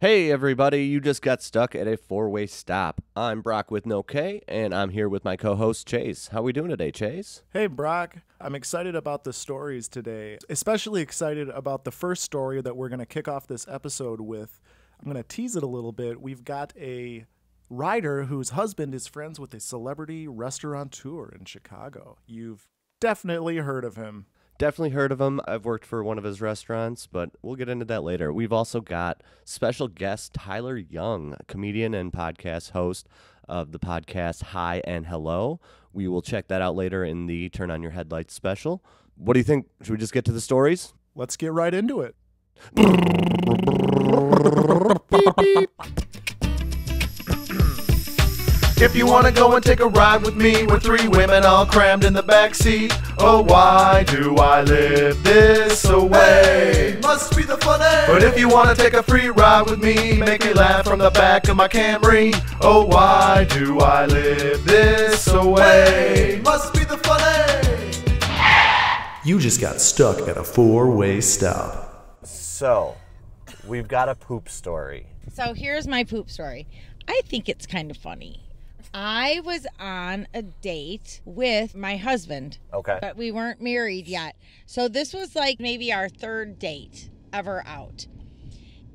Hey everybody, you just got stuck at a four-way stop. I'm Broc with no K, and I'm here with my co-host Chase. How are we doing today, Chase? Hey, Broc. I'm excited about the stories today, especially excited about the first story that we're going to kick off this episode with. I'm going to tease it a little bit. We've got a writer whose husband is friends with a celebrity restaurateur in Chicago. You've definitely heard of him. Definitely heard of him. I've worked for one of his restaurants, but we'll get into that later. We've also got special guest Tyler Young, comedian and podcast host of the podcast Hi and Hello. We will check that out later in the Turn on Your Headlights special. What do you think? Should we just get to the stories? Let's get right into it. If you wanna go and take a ride with me, we're three women all crammed in the back seat. Oh, why do I live this away? must be the funny. But if you wanna take a free ride with me, make me laugh from the back of my Camry. Oh, why do I live this away? Must be the funny. You just got stuck at a four way stop. So, we've got a poop story. So here's my poop story. I think it's kind of funny. I was on a date with my husband. Okay. But we weren't married yet. So this was like maybe our third date ever out.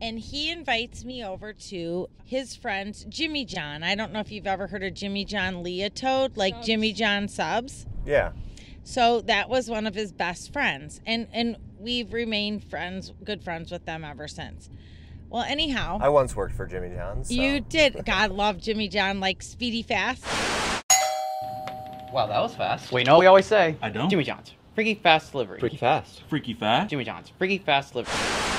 And he invites me over to his friend Jimmy John. I don't know if you've ever heard of Jimmy John Liautaud, like Jimmy John subs. Yeah. So that was one of his best friends. And and we've remained friends, good friends with them ever since. Well, anyhow, I once worked for Jimmy John's. so- you did. God love Jimmy John like Speedy Fast. Wow, that was fast. Wait, no, we always say. I don't. Jimmy John's. Freaky fast delivery. Freaky fast. Freaky fast. Jimmy John's. Freaky fast delivery.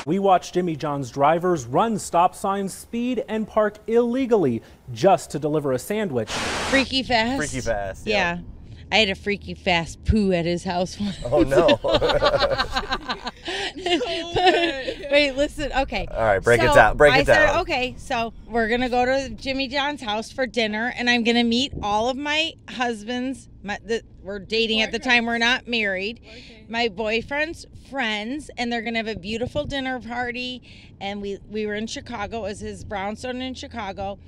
We watch Jimmy John's drivers run stop signs, speed, and park illegally just to deliver a sandwich. Freaky Fast. Freaky Fast, yeah. Yeah. I had a freaky fast poo at his house once. Oh no. Wait, listen. Okay. All right, break it So, down- break I it said, down. okay, so we're gonna go to Jimmy John's house for dinner, and I'm gonna meet all of my husbands. My, the, we're dating at the time. We're not married. Okay. My boyfriend's friends, and they're gonna have a beautiful dinner party. And we we were in Chicago. It was his brownstone in Chicago,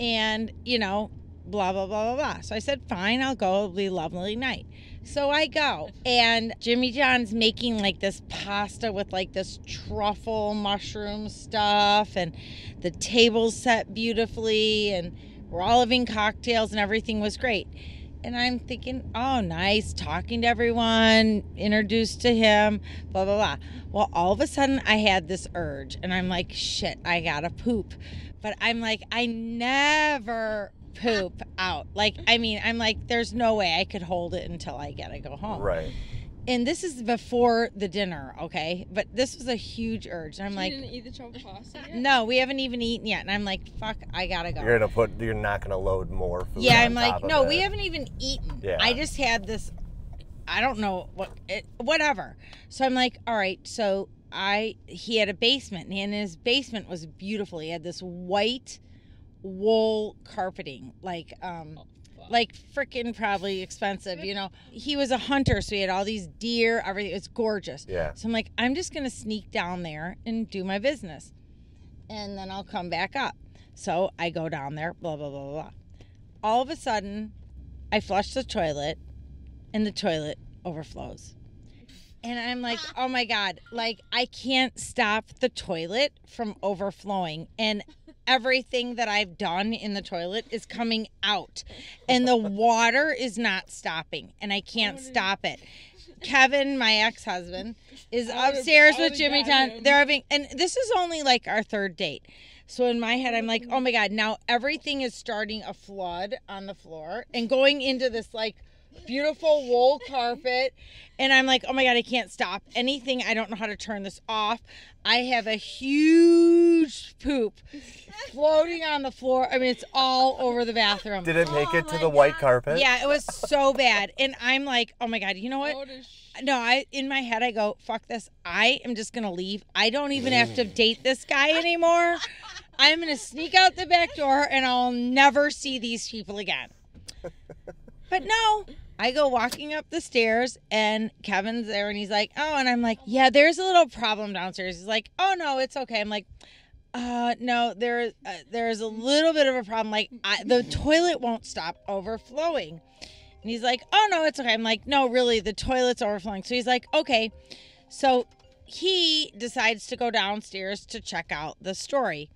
and you know, blah blah blah blah blah. So I said, fine, I'll go. It'll be a lovely night. So I go, and Jimmy John's making like this pasta with like this truffle mushroom stuff, and the table's set beautifully, and we're all having cocktails, and everything was great. And I'm thinking, oh, nice, talking to everyone, introduced to him, blah, blah, blah. Well, all of a sudden, I had this urge, and I'm like, shit, I gotta poop. But I'm like, I never poop out. Like, I mean, I'm like, there's no way I could hold it until I gotta go home. right. And this is before the dinner, okay? But this was a huge urge. And I'm like, didn't eat the truffle pasta yet? no, we haven't even eaten yet. And I'm like, fuck, I gotta go. You're gonna put. You're not gonna load more food. Yeah, on I'm like, of no, it. we haven't even eaten. Yeah. I just had this. I don't know what, it, whatever. So I'm like, all right. So I he had a basement, and his basement was beautiful. He had this white wool carpeting, like um, like freaking probably expensive. You know, he was a hunter, so he had all these deer. Everything. It's gorgeous. Yeah. So I'm like, I'm just gonna sneak down there and do my business, and then I'll come back up. So I go down there, blah blah blah blah. blah. All of a sudden, I flush the toilet, and the toilet overflows. And I'm like, oh my God, like I can't stop the toilet from overflowing. And everything that I've done in the toilet is coming out. And the water is not stopping. And I can't stop it. Kevin, my ex husband, is upstairs with Jimmy got They're having, and this is only like our third date. So in my head, I'm like, oh my God, now everything is starting a flood on the floor and going into this like beautiful wool carpet. And I'm like, oh my God, I can't stop anything. I don't know how to turn this off. I have a huge poop floating on the floor. I mean, it's all over the bathroom. Did it make it to the white carpet? Yeah, it was so bad. And I'm like, oh my God, you know what? No, I in my head I go, fuck this. I am just gonna leave. I don't even have to mm. date this guy anymore. I'm gonna sneak out the back door and I'll never see these people again. But no, I go walking up the stairs and Kevin's there and he's like, oh, and I'm like, yeah, there's a little problem downstairs. He's like, oh no, it's okay. I'm like, Uh, no, there, uh, there's a little bit of a problem. Like, I, the toilet won't stop overflowing. And he's like, oh, no, it's okay. I'm like, no, really, the toilet's overflowing. So he's like, okay. So he decides to go downstairs to check out the story.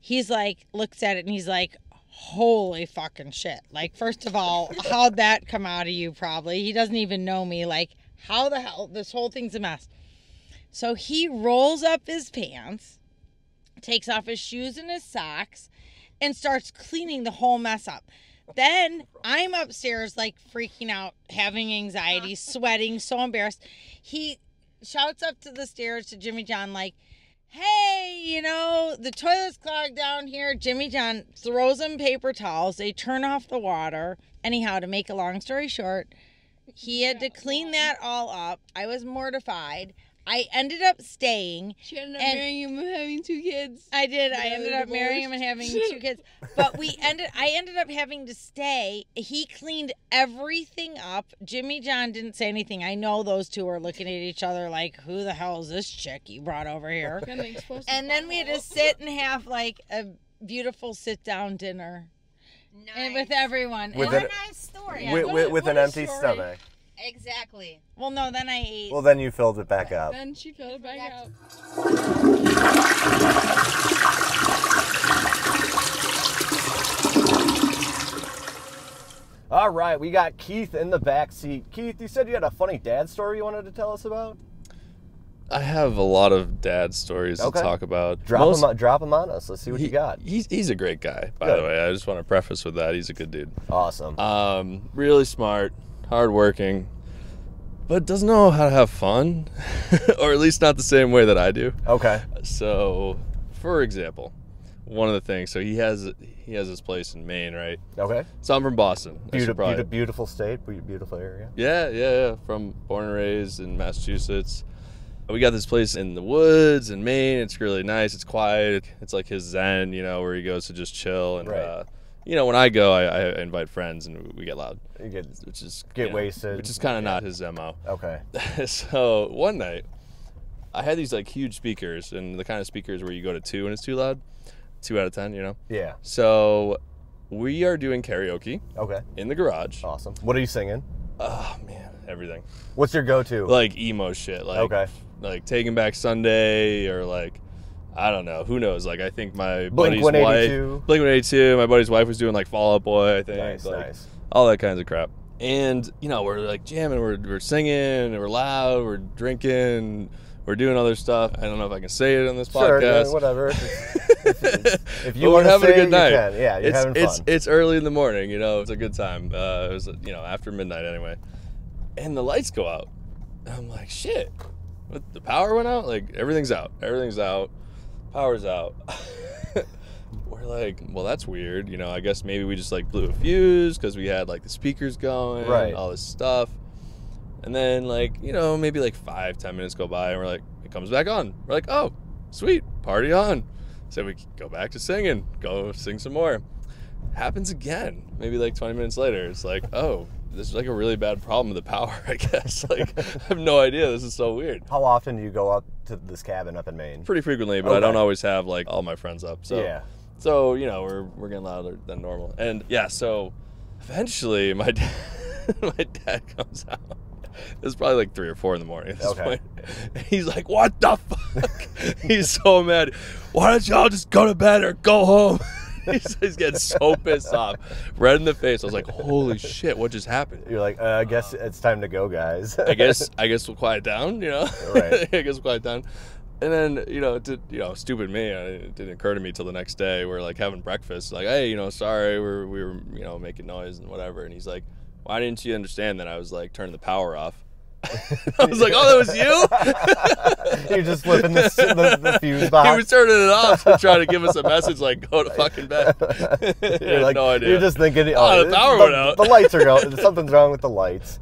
He's like, looks at it and he's like, holy fucking shit. Like, first of all, how'd that come out of you, probably? He doesn't even know me. Like, how the hell? This whole thing's a mess. So he rolls up his pants takes off his shoes and his socks and starts cleaning the whole mess up. Then I'm upstairs, like freaking out, having anxiety, sweating, so embarrassed. He shouts up to the stairs to Jimmy John, like, Hey, you know, the toilet's clogged down here. Jimmy John throws him paper towels. They turn off the water. Anyhow, to make a long story short, he had to clean that all up. I was mortified. I ended up staying. She ended up And- marrying him and having two kids. I did. I ended they're up marrying him and having two kids. But we ended. I ended up having to stay. He cleaned everything up. Jimmy John didn't say anything. I know those two are looking at each other like, "Who the hell is this chick you brought over here?" Kinda exposed to and then we had to sit and have like a beautiful sit down dinner. And with everyone. With And- an- nice story. with, with, with an empty stomach. Exactly. Well, no, then I ate. Well, then you filled it back up. Then she filled it back out. All right, we got Keith in the back seat. Keith, you said you had a funny dad story you wanted to tell us about. I have a lot of dad stories Okay. to talk about. Drop Most- them, drop them on us. Let's see what he- you got. He's he's a great guy, by Good. the way. I just want to preface with that. He's a good dude. Awesome. Um, really smart, hardworking, but doesn't know how to have fun, or at least not the same way that I do. Okay. So, for example, one of the things. So he has he has his place in Maine, right? Okay. So I'm from Boston. Beautiful, probably- beautiful, state, beautiful area. yeah, yeah, yeah. From born and raised in Massachusetts. We got this place in the woods in Maine. It's really nice. It's quiet. It's like his zen, you know, where he goes to just chill. And, Right. uh, you know, when I go, I, I invite friends and we get loud. You get which is get you know, wasted. which is kind of not his mo. Okay. so one night, I had these like huge speakers, and the kind of speakers where you go to two and it's too loud, two out of ten, you know. Yeah. So we are doing karaoke. Okay. In the garage. Awesome. What are you singing? Oh man, everything. What's your go-to? Like emo shit. Like Okay. Like Taking Back Sunday or like. I don't know. Who knows? Like, I think my Blink buddy's 182. wife, Blink One Eighty Two. My buddy's wife was doing like Fall Out Boy. I think. Nice, like, nice. All that kinds of crap. And you know, we're like jamming, we're we're singing, we're loud, we're drinking, we're doing other stuff. I don't know if I can say it on this Sure, yeah, whatever. If, if, if you want we're to having say a good it, night. you can. Yeah, you're it's, having fun. It's early in the morning, you know. It's a good time. Uh, it was, you know, after midnight anyway. And the lights go out. I'm like, shit. What, the power went out? Like, everything's out. Everything's out. Power's out. We're like, well, that's weird. You know, I guess maybe we just like blew a fuse because we had like the speakers going, Right. all this stuff. And then, like, you know, maybe like five, ten minutes go by, and we're like, it comes back on. We're like, oh, sweet, party on. So we go back to singing, go sing some more. Happens again, maybe like 20 minutes later. It's like, oh, this is like a really bad problem with the power, I guess. Like, I have no idea. This is so weird. How often do you go up to this cabin up in Maine? Pretty frequently, but I don't always have like all my friends up. So, Yeah. so you know, we're we're getting louder than normal. And yeah, so eventually, my dad, my dad comes out. It's probably like three or four in the morning at this Okay. point. He's like, "What the fuck?" he's so mad. Why don't y'all just go to bed or go home? he's, he's getting so pissed off, red in the face. I was like, "Holy shit! What just happened?" You're like, uh, I guess it's time to go, guys. I guess I guess we'll quiet down, you know. Right. I guess we'll quiet down. And then you know, it did you know, stupid me. uh, It didn't occur to me till the next day. We're like having breakfast, like, hey, you know, sorry, we're we were you know making noise and whatever. And he's like, why didn't you understand that I was like turning the power off? I was like, oh, that was you. You're just flipping the, the, the fuse box. He was turning it off to try to give us a message like, go to fucking bed. You're like, no idea. You're just thinking, Oh, oh the this- power went out. The lights are going. Something's wrong with the lights.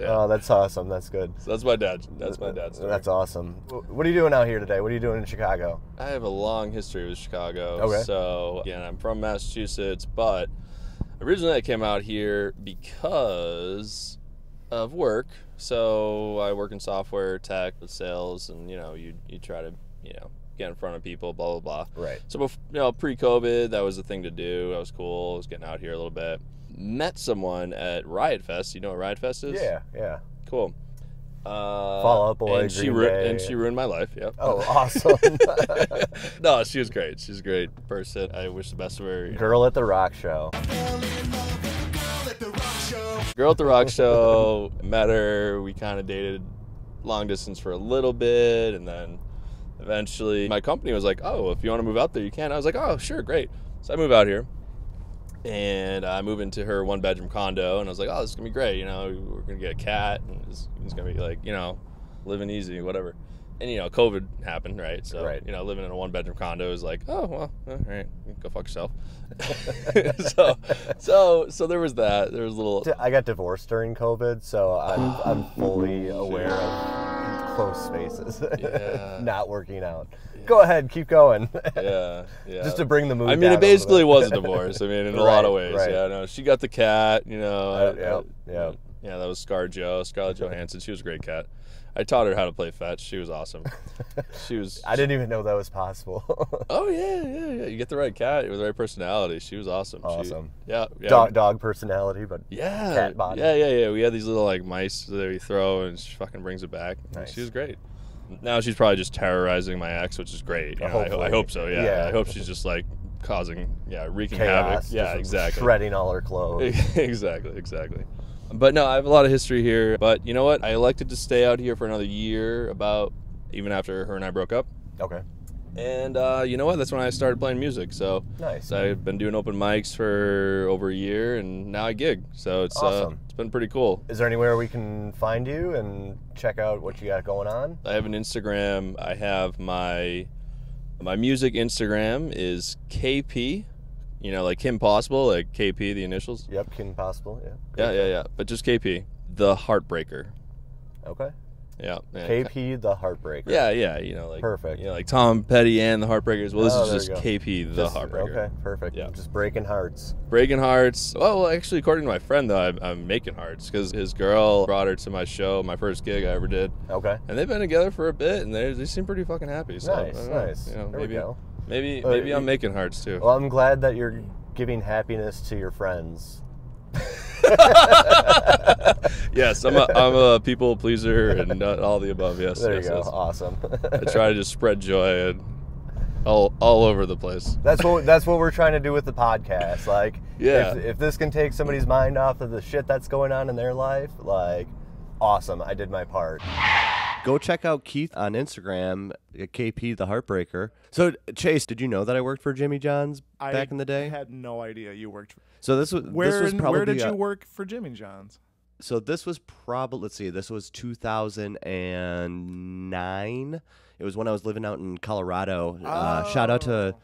Oh, that's awesome. That's good. So that's my dad. That's my dad's story. That's awesome. What are you doing out here today? What are you doing in Chicago? I have a long history with Chicago. Okay. So again, I'm from Massachusetts, but originally I came out here because of work. So I work in software, tech, with sales, and you know, you you try to you know get in front of people, blah blah blah. Right. So, bef- you know, pre-COVID, that was the thing to do. That was cool. I was getting out here a little bit. Met someone at Riot Fest. You know what Riot Fest is? Yeah, yeah. Cool. Uh, Fall Out Boy, and she ru- Day. and she ruined my life. Yep. Oh, awesome. no, she was great. She's a great person. I wish the best of her. you know. Girl at the rock show. Girl at the Rock Show, met her. We kind of dated long distance for a little bit, and then eventually my company was like, "Oh, if you want to move out there, you can." I was like, "Oh, sure, great." So I move out here, and I move into her one bedroom condo, and I was like, "Oh, this is gonna be great." You know, we're gonna get a cat, and it's, it's gonna be like, you know, living easy, whatever. And you know, COVID happened, right? So Right. you know, living in a one bedroom condo is like, oh well, all right, go fuck yourself. so, so, so there was that. There was a little. I got divorced during COVID, so I'm, I'm fully aware of close spaces Yeah. not working out. Go ahead, keep going. yeah, yeah. Just to bring the mood. I mean, it basically was a divorce. I mean, in a lot of ways. right. Yeah, no, she got the cat. You know. Uh, I- yep. Yeah, that was Scar Joe, Scarlett Johansson. She was a great cat. I taught her how to play fetch. She was awesome. She was. I didn't even know that was possible. Oh yeah, yeah, yeah. You get the right cat with the right personality. She was awesome. She- Awesome. yeah, yeah. dog, dog personality, but Yeah. cat body. Yeah, yeah, yeah. We had these little like mice that we throw, and she fucking brings it back. Nice. She was great. Now she's probably just terrorizing my ex, which is great. You know, I, I hope so. Yeah. Yeah. I hope she's just like causing, yeah, wreaking Chaos. havoc. Yeah, exactly. Shredding all her clothes. exactly, exactly. But no, I have a lot of history here. But you know what? I elected to stay out here for another year, about even after her and I broke up. Okay. And uh, you know what? That's when I started playing music. So Nice. so I've been doing open mics for over a year, and now I gig. So it's uh, Awesome. it's been pretty cool. Is there anywhere we can find you and check out what you got going on? I have an Instagram. I have my my music Instagram is KP. You know, like Kim Possible, like KP, the initials. Yep, Kim Possible. Yeah. Yeah, yeah, yeah. But just KP, the Heartbreaker. Okay. Yeah. yeah. KP the Heartbreaker. Yeah, yeah. You know, like Perfect. You know, like Tom Petty and the Heartbreakers. Well, this Oh, is just. KP, the Just- Heartbreaker. Okay, perfect. Yeah. Just breaking hearts. Breaking hearts. Well, actually, according to my friend, though, I'm, I'm making hearts because his girl brought her to my show, my first gig I ever did. Okay. And they've been together for a bit, and they they seem pretty fucking happy. So, Nice, I don't know, nice. You know, There we go. Maybe, Uh, maybe I'm making hearts too. Well, I'm glad that you're giving happiness to your friends. yes, I'm a, I'm a people pleaser and all the above. Yes, There yes, you go. yes. Awesome. I try to just spread joy and all all over the place. That's what that's what we're trying to do with the podcast. Like, Yeah. if, if this can take somebody's mind off of the shit that's going on in their life, like, awesome. I did my part. Go check out Keith on Instagram, KP the Heartbreaker. So Chase, did you know that I worked for Jimmy John's I back in the day? I had no idea you worked. For, So this was where this was probably where did uh, you work for Jimmy John's? So this was probably let's see, this was 2009. It was when I was living out in Colorado. Uh, shout out to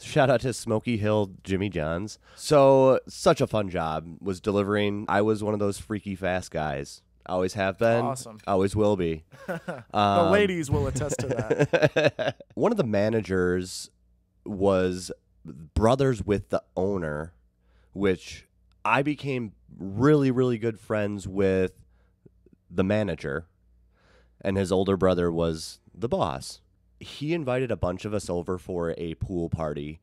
shout out to Smoky Hill Jimmy John's. So such a fun job was delivering. I was one of those freaky fast guys. Always have been. Awesome. Always will be. the Um, ladies will attest to that. one of the managers was brothers with the owner, which I became really, really good friends with the manager, and his older brother was the boss. He invited a bunch of us over for a pool party,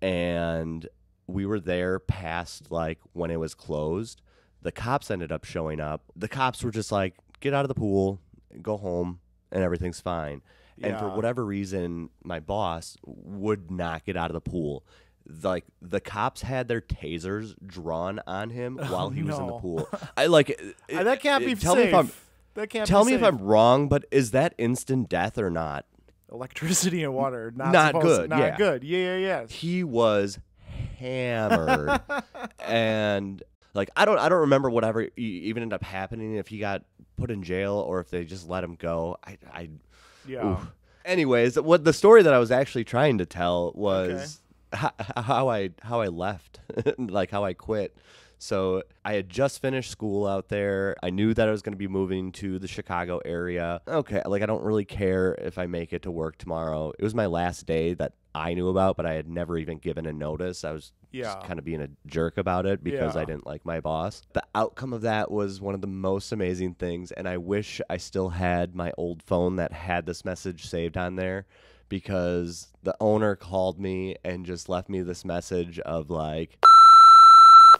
and we were there past like when it was closed. The cops ended up showing up. The cops were just like, get out of the pool, go home, and everything's fine. And for whatever reason, my boss would not get out of the pool. Like the cops had their tasers drawn on him while he was in the pool. I like Uh, that can't be tell safe. me if I'm that can't tell me safe. if I'm wrong, but is that instant death or not? Electricity and water not, Not supposed- good, Not yeah. good. Yeah, yeah, yeah. He was hammered, and like I don't I don't remember whatever even ended up happening if he got put in jail or if they just let him go. I I Yeah. Oof. Anyways, what the story that I was actually trying to tell was ho- how I how I left, like how I quit. So I had just finished school out there. I knew that I was going to be moving to the Chicago area. Okay, like I don't really care if I make it to work tomorrow. It was my last day that I knew about, but I had never even given a notice. I was Yeah. just kind of being a jerk about it because I didn't like my boss. The outcome of that was one of the most amazing things, and I wish I still had my old phone that had this message saved on there because the owner called me and just left me this message of like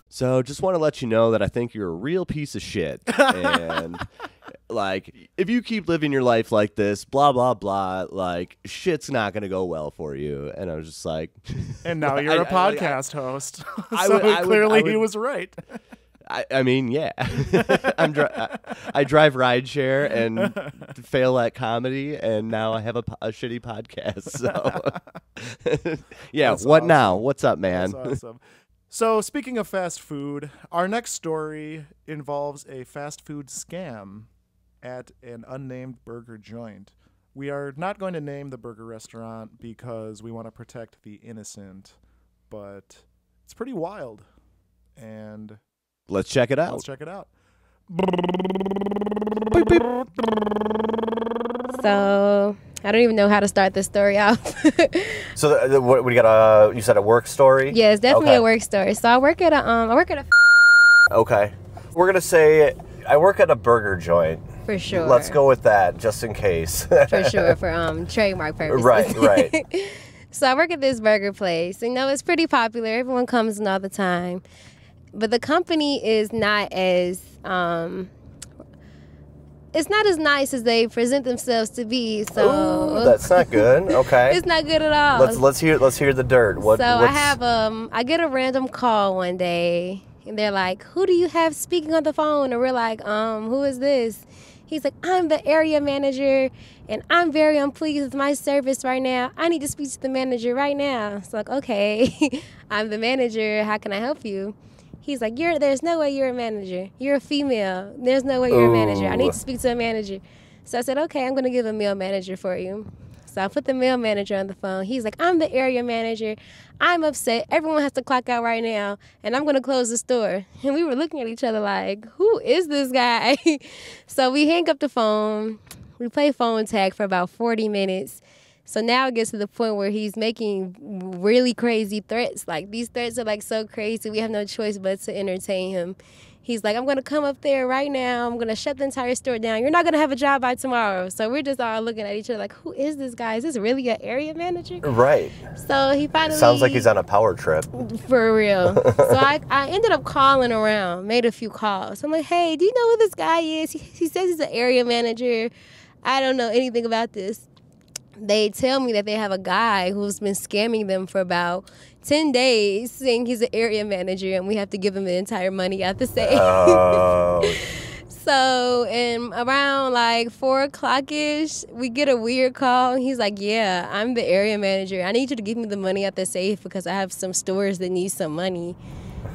so just want to let you know that I think you're a real piece of shit and like if you keep living your life like this blah blah blah like shit's not going to go well for you and I was just like And now you're I- a I- I- podcast host. I so would- I would- clearly I he was right. I, I mean, yeah. I'm dri- I, I drive rideshare and fail at comedy, and now I have a, a shitty podcast. So, yeah. That's what now? What's up, man? That's awesome. So, speaking of fast food, our next story involves a fast food scam at an unnamed burger joint. We are not going to name the burger restaurant because we want to protect the innocent, but it's pretty wild. And Let's check it out. let's check it out. So I don't even know how to start this story off. So the, the, what, we got a you said a work story. yeah, it's definitely Okay. a work story. So I work at a um I work at a Okay, we're gonna say I work at a burger joint. for sure. Let's go with that, just in case. for sure for um trademark purposes. Right, right. so I work at this burger place. You know, it's pretty popular. Everyone comes in all the time. But the company is not as um it's not as nice as they present themselves to be. So Ooh, that's not good. Okay. it's not good at all. Let's let's hear let's hear the dirt. What? so I have um I get a random call one day and they're like, Who do you have speaking on the phone? And we're like, um, who is this? He's like, I'm the area manager and I'm very unpleased with my service right now. I need to speak to the manager right now. It's like, okay, I'm the manager, how can I help you? He's like, You're there's no way you're a manager. You're a female. There's no way you're a manager. I need to speak to a manager. So I said, Okay, I'm gonna give a male manager for you. So I put the male manager on the phone. He's like, I'm the area manager. I'm upset. Everyone has to clock out right now, and I'm going to close the store. And we were looking at each other like, who is this guy? so we hang up the phone. We play phone tag for about 40 minutes. So now it gets to the point where he's making really crazy threats. Like these threats are like so crazy, we have no choice but to entertain him. He's like, I'm gonna come up there right now. I'm gonna shut the entire store down. You're not gonna have a job by tomorrow. So we're just all looking at each other like, who is this guy? Is this really an area manager? Right. So he finally Sounds like he's on a power trip. for real. so I, I ended up calling around, made a few calls. I'm like, hey, do you know who this guy is? He, he says he's an area manager. I don't know anything about this. They tell me that they have a guy who's been scamming them for about 10 days, saying he's an area manager and we have to give him the entire money at the safe. Oh. So, and around like four o'clock ish, we get a weird call. He's like, Yeah, I'm the area manager. I need you to give me the money at the safe because I have some stores that need some money.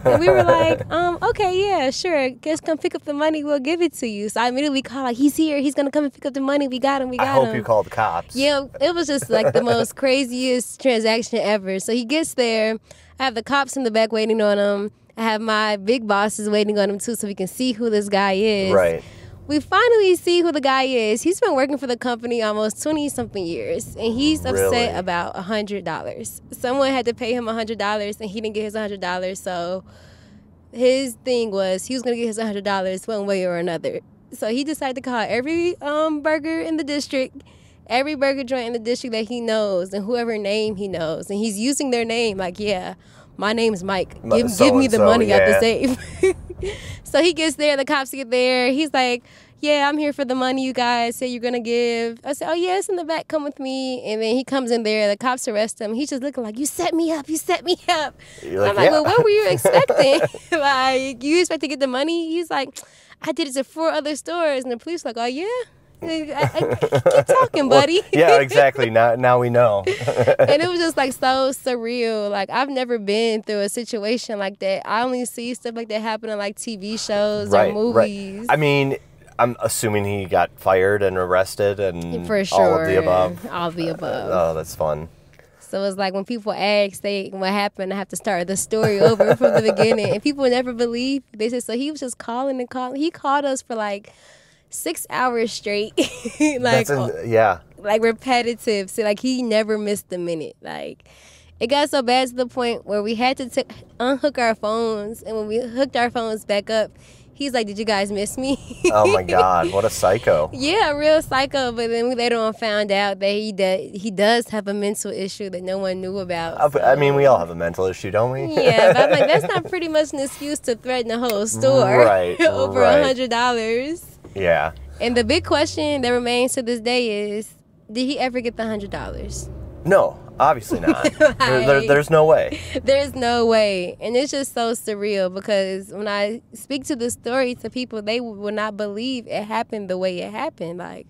And we were like, um, okay, yeah, sure. Guess come pick up the money. We'll give it to you. So I immediately call like, he's here. He's gonna come and pick up the money. We got him. We got him. I hope him. you called the cops. Yeah, it was just like the most craziest transaction ever. So he gets there. I have the cops in the back waiting on him. I have my big bosses waiting on him too, so we can see who this guy is. Right. We finally see who the guy is. He's been working for the company almost 20 something years, and he's upset Really? about a $100. Someone had to pay him a $100, and he didn't get his $100. So his thing was he was going to get his $100 one way or another. So he decided to call every um, burger in the district, every burger joint in the district that he knows, and whoever name he knows. And he's using their name, like, yeah, my name's Mike. Give, give me the money out the yeah. safe. so he gets there, the cops get there. He's like, Yeah, I'm here for the money you guys say you're gonna give. I said, Oh yeah, it's in the back, come with me. And then he comes in there, the cops arrest him. He's just looking like, You set me up, you set me up. You're I'm like, like, "Yeah." Well, what were you expecting? like, you expect to get the money? He's like, I did it to four other stores. And the police like, Oh yeah? I- I- keep talking, Well, buddy. yeah, exactly. Now now we know. and it was just like so surreal. Like I've never been through a situation like that. I only see stuff like that happen in like TV shows right, or movies. right. I mean, I'm assuming he got fired and arrested and For sure. all of the above. All of the uh, above. Oh, that's fun. So it's like when people ask they what happened, I have to start the story over from the beginning, and people never believe. They said so he was just calling and calling. He called us for like six hours straight, like yeah. like repetitive. So like he never missed a minute. Like it got so bad to the point where we had to t- unhook our phones, and when we hooked our phones back up, He's like, "Did you guys miss me?" oh my god, what a psycho. Yeah, a real psycho. But then we later on found out that he does he does have a mental issue that no one knew about. Uh, I mean, we all have a mental issue, don't we? Yeah, but I'm like, that's not pretty much an excuse to threaten the whole store Right, over a right. hundred dollars. Yeah. And the big question that remains to this day is, did he ever get the hundred dollars? No, obviously not. there, there- there's no way. There's no way. And it's just so surreal because when I speak to the story to people, they will not believe it happened the way it happened. Like,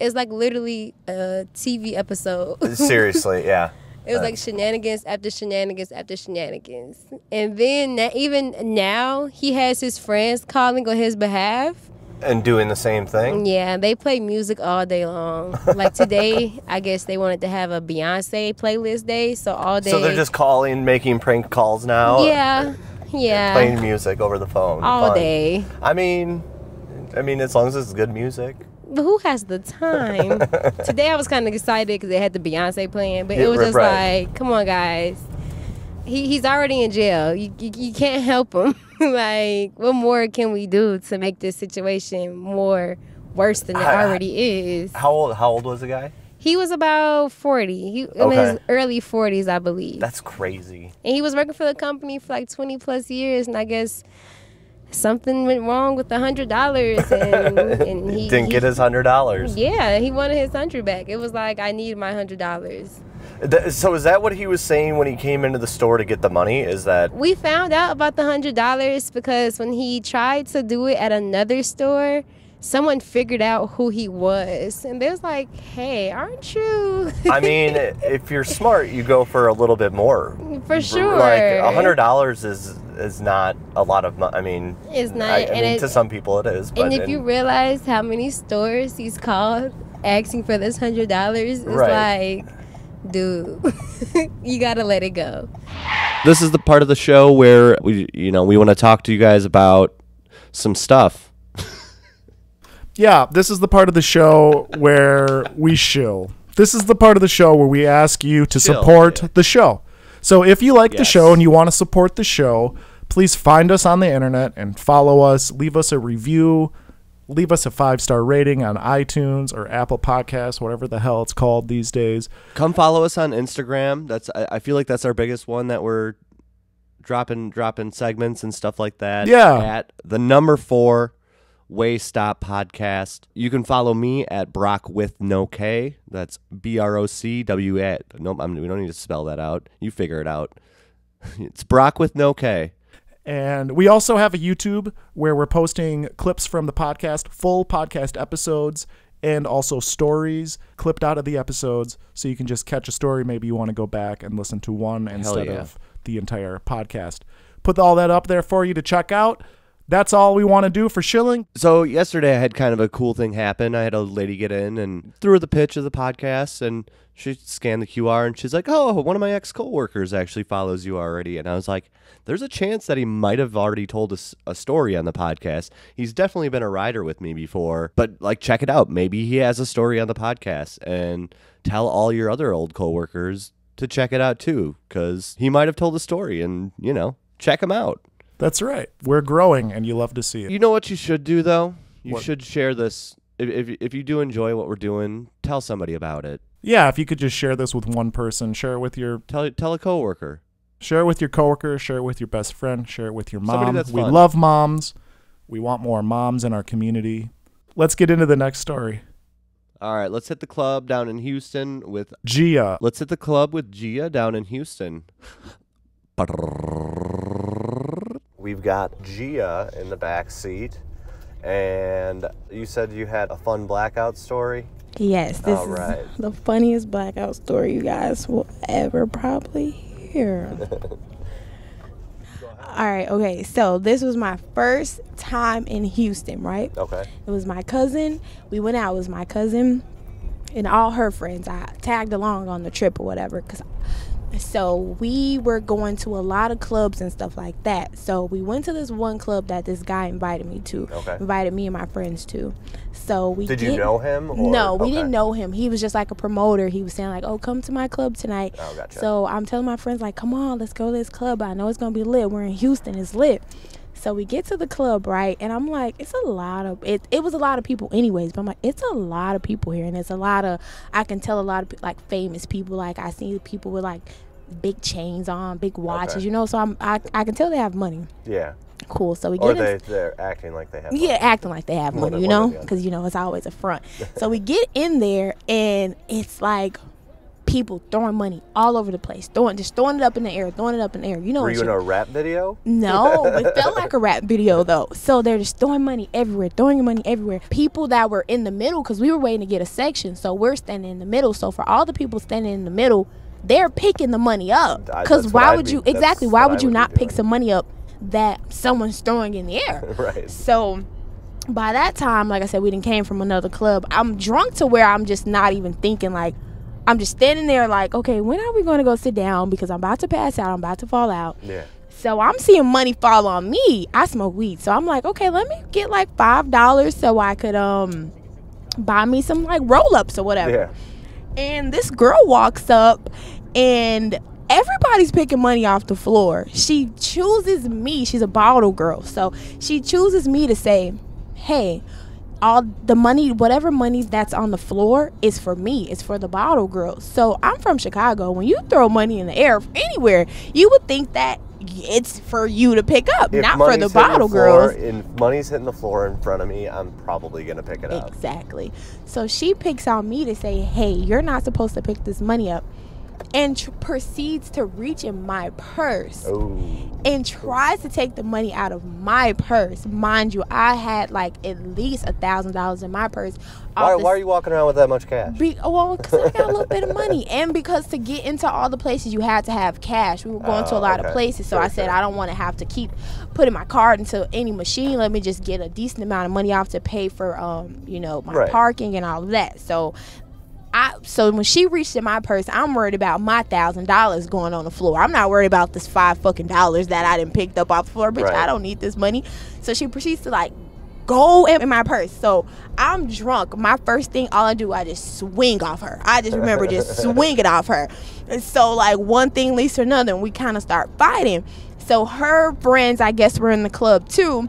it's like literally a TV episode. Seriously, yeah. It was like shenanigans after shenanigans after shenanigans. And then even now, he has his friends calling on his behalf. And doing the same thing. Yeah, they play music all day long. Like today, I guess they wanted to have a Beyonce playlist day, so all day. So they're just calling, making prank calls now. Yeah, yeah. Playing music over the phone. All Fun. day. I mean, I mean, as long as it's good music. But who has the time? Today I was kind of excited because they had the Beyonce playing, but Yeah, it was just right. like, come on, guys. He, he's already in jail. You, you, you can't help him. like, what more can we do to make this situation more worse than it I- already is? How old? How old was the guy? He was about 40. He in his early 40s, I believe. That's crazy. and he was working for the company for like 20 plus years, and I guess something went wrong with the hundred dollars, and, and he Didn't he- get his hundred dollars. Yeah, he wanted his hundred back. It was like I need my hundred dollars. Th- So is that what he was saying when he came into the store to get the money? Is that We found out about the hundred dollars because when he tried to do it at another store, someone figured out who he was, and they was like, "Hey, aren't you?" I mean, if you're smart, you go for a little bit more. For sure. Like a hundred dollars is is not a lot of money. I mean, It's not, I, I mean, it- to some people it is. But and if you realize how many stores he's called asking for this hundred dollars, it's Right. like, dude, you gotta let it go. This is the part of the show where we, you know, we want to talk to you guys about some stuff. Yeah, this is the part of the show where we shill. This is the part of the show where we ask you to Shill, support the show. So if you like the show and you want to support the show, please find us on the internet and follow us. Leave us a review. Leave us a five star rating on iTunes or Apple Podcasts, whatever the hell it's called these days. Come follow us on Instagram. That's I, I feel like that's our biggest one that we're dropping dropping segments and stuff like that. Yeah. At the number four Way Stop Podcast. You can follow me at Broc with no K. That's B R O C W A. Nope, I'm, we don't need to spell that out. You figure it out. it's Broc with no K. And we also have a YouTube where we're posting clips from the podcast, full podcast episodes, and also stories clipped out of the episodes. So you can just catch a story. Maybe you want to go back and listen to one instead yeah. of the entire podcast. Put all that up there for you to check out. That's all we want to do for shilling. So yesterday I had kind of a cool thing happen. I had a lady get in and threw her the pitch of the podcast and she scanned the QR and she's like, "Oh, one of my ex coworkers actually follows you already." And I was like, "There's a chance that he might have already told us a story on the podcast. He's definitely been a rider with me before, but like check it out. Maybe he has a story on the podcast and tell all your other old coworkers to check it out too cuz he might have told a story and, you know, check him out." That's right. We're growing, and you love to see it. You know what you should do though? You What? should share this. If, if if you do enjoy what we're doing, tell somebody about it. Yeah, if you could just share this with one person, share it with your Tell tell a coworker. Share it with your coworker, share it with your best friend, share it with your Somebody mom. that's we fun. love moms. We want more moms in our community. Let's get into the next story. All right, let's hit the club down in Houston with Gia. Let's hit the club with Gia down in Houston. We've got Gia in the back seat, and you said you had a fun blackout story. Yes, this All right. is the funniest blackout story you guys will ever probably hear. All right, okay. So this was my first time in Houston, right? Okay. It was my cousin. We went out. It was my cousin and all her friends. I tagged along on the trip or whatever. Cause so we were going to a lot of clubs and stuff like that. So we went to this one club that this guy invited me to. Okay. Invited me and my friends to. So we Did you know him, or- No, we okay. didn't know him. He was just like a promoter. He was saying like, "Oh, come to my club tonight." Oh, gotcha. So I'm telling my friends like, "Come on, let's go to this club. I know it's gonna be lit. We're in Houston. It's lit." So we get to the club, right? And I'm like, it's a lot of it. It was a lot of people, anyways. But I'm like, it's a lot of people here, and it's a lot of. I can tell a lot of like famous people. Like I see people with like big chains on, big watches, Okay. you know. So I'm I, I can tell they have money. Yeah. Cool. So we Or get in- they they're acting like they have. Money. Yeah, acting like they have money, you know, because you know it's always a front. so we get in there, and it's like people throwing money all over the place, throwing just throwing it up in the air, throwing it up in the air. You know, Were what you in a rap video? no, it felt like a rap video though. So they're just throwing money everywhere, throwing money everywhere. People that were in the middle, because we were waiting to get a section, so we're standing in the middle. So for all the people standing in the middle, they're picking the money up. Because why would you that's exactly? Why would you not pick some money up that someone's throwing in the air? right. So by that time, like I said, we didn't came from another club. I'm drunk to where I'm just not even thinking like I'm just standing there like, okay, when are we going to go sit down? Because I'm about to pass out. I'm about to fall out. Yeah. So I'm seeing money fall on me. I smoke weed. So I'm like, okay, let me get like five dollars so I could um buy me some like roll ups or whatever. Yeah. And this girl walks up and everybody's picking money off the floor. She chooses me. She's a bottle girl. So she chooses me to say, hey, all the money, whatever money that's on the floor is for me. It's for the bottle girls. So I'm from Chicago. When you throw money in the air anywhere, you would think that it's for you to pick up, If not for the bottle floor, girls. And money's hitting the floor in front of me, I'm probably gonna pick it up. Exactly. So she picks on me to say, hey, you're not supposed to pick this money up. And tr- proceeds to reach in my purse Oh. and tries to take the money out of my purse. Mind you, I had like at least a thousand dollars in my purse. Why, why are you walking around with that much cash? be, well, because I got a little bit of money, and because to get into all the places you had to have cash. We were going to a Oh, lot okay. of places, so Sure, I said sure. I don't want to have to keep putting my card into any machine. Let me just get a decent amount of money off to pay for, um, you know, my Right. parking and all of that. So. I, so when she reached in my purse, I'm worried about my thousand dollars going on the floor. I'm not worried about this five fucking dollars that I didn't picked up off the floor, bitch. Right. I don't need this money. So she proceeds to like go in my purse. So I'm drunk. My first thing, all I do, I just swing off her. I just remember just swinging off her. And so like one thing leads to another, and we kind of start fighting. So her friends, I guess, were in the club too.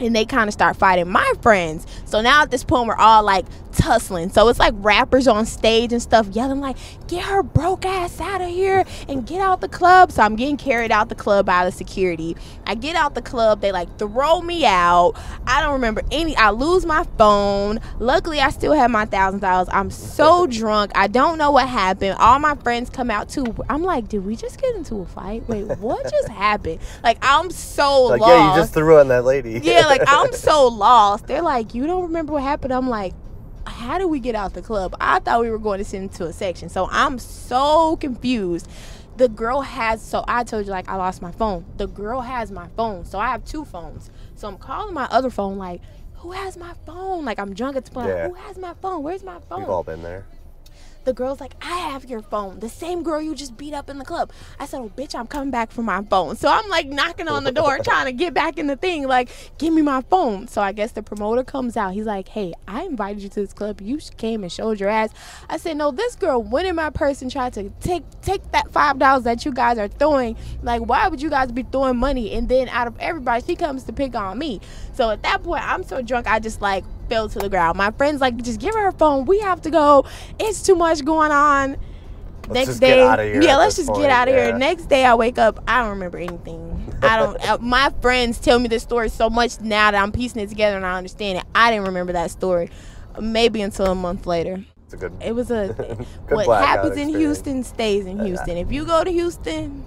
And they kind of start fighting my friends. So now at this point, we're all like tussling. So it's like rappers on stage and stuff yelling like, "Get her broke ass out of here and get out the club." So I'm getting carried out the club by the security. I get out the club. They like throw me out. I don't remember any. I lose my phone. Luckily, I still have my thousand dollars. I'm so drunk. I don't know what happened. All my friends come out too. I'm like, did we just get into a fight? Wait, what just happened? Like I'm so Like, lost. yeah, you just threw on that lady. Yeah, like I'm so lost. They're like, you don't remember what happened? I'm like, how do we get out the club? I thought we were going to sit into a section. So I'm so confused. The girl has so I told you like I lost my phone. The girl has my phone. So I have two phones. So I'm calling my other phone like, who has my phone? Like I'm drunk at the point. Yeah. Who has my phone? Where's my phone? We've all been there. The girl's like, I have your phone. The same girl you just beat up in the club. I said, Oh, bitch, I'm coming back for my phone. So I'm like knocking on the door, trying to get back in the thing, like, give me my phone. So I guess the promoter comes out. He's like, Hey, I invited you to this club. You came and showed your ass. I said, No, this girl went in my purse and tried to take take that five dollars that you guys are throwing. Like, why would you guys be throwing money? And then out of everybody, she comes to pick on me. So at that point, I'm so drunk, I just like fell to the ground. My friends like, just give her her phone. We have to go. It's too much going on. next just get day, yeah, let's just point, get out of yeah. here. Next day, I wake up. I don't remember anything. I don't. uh, my friends tell me this story so much now that I'm piecing it together and I understand it. I didn't remember that story, maybe until a month later. It's a good. It was a what happens in. Houston stays in Houston. If you go to Houston,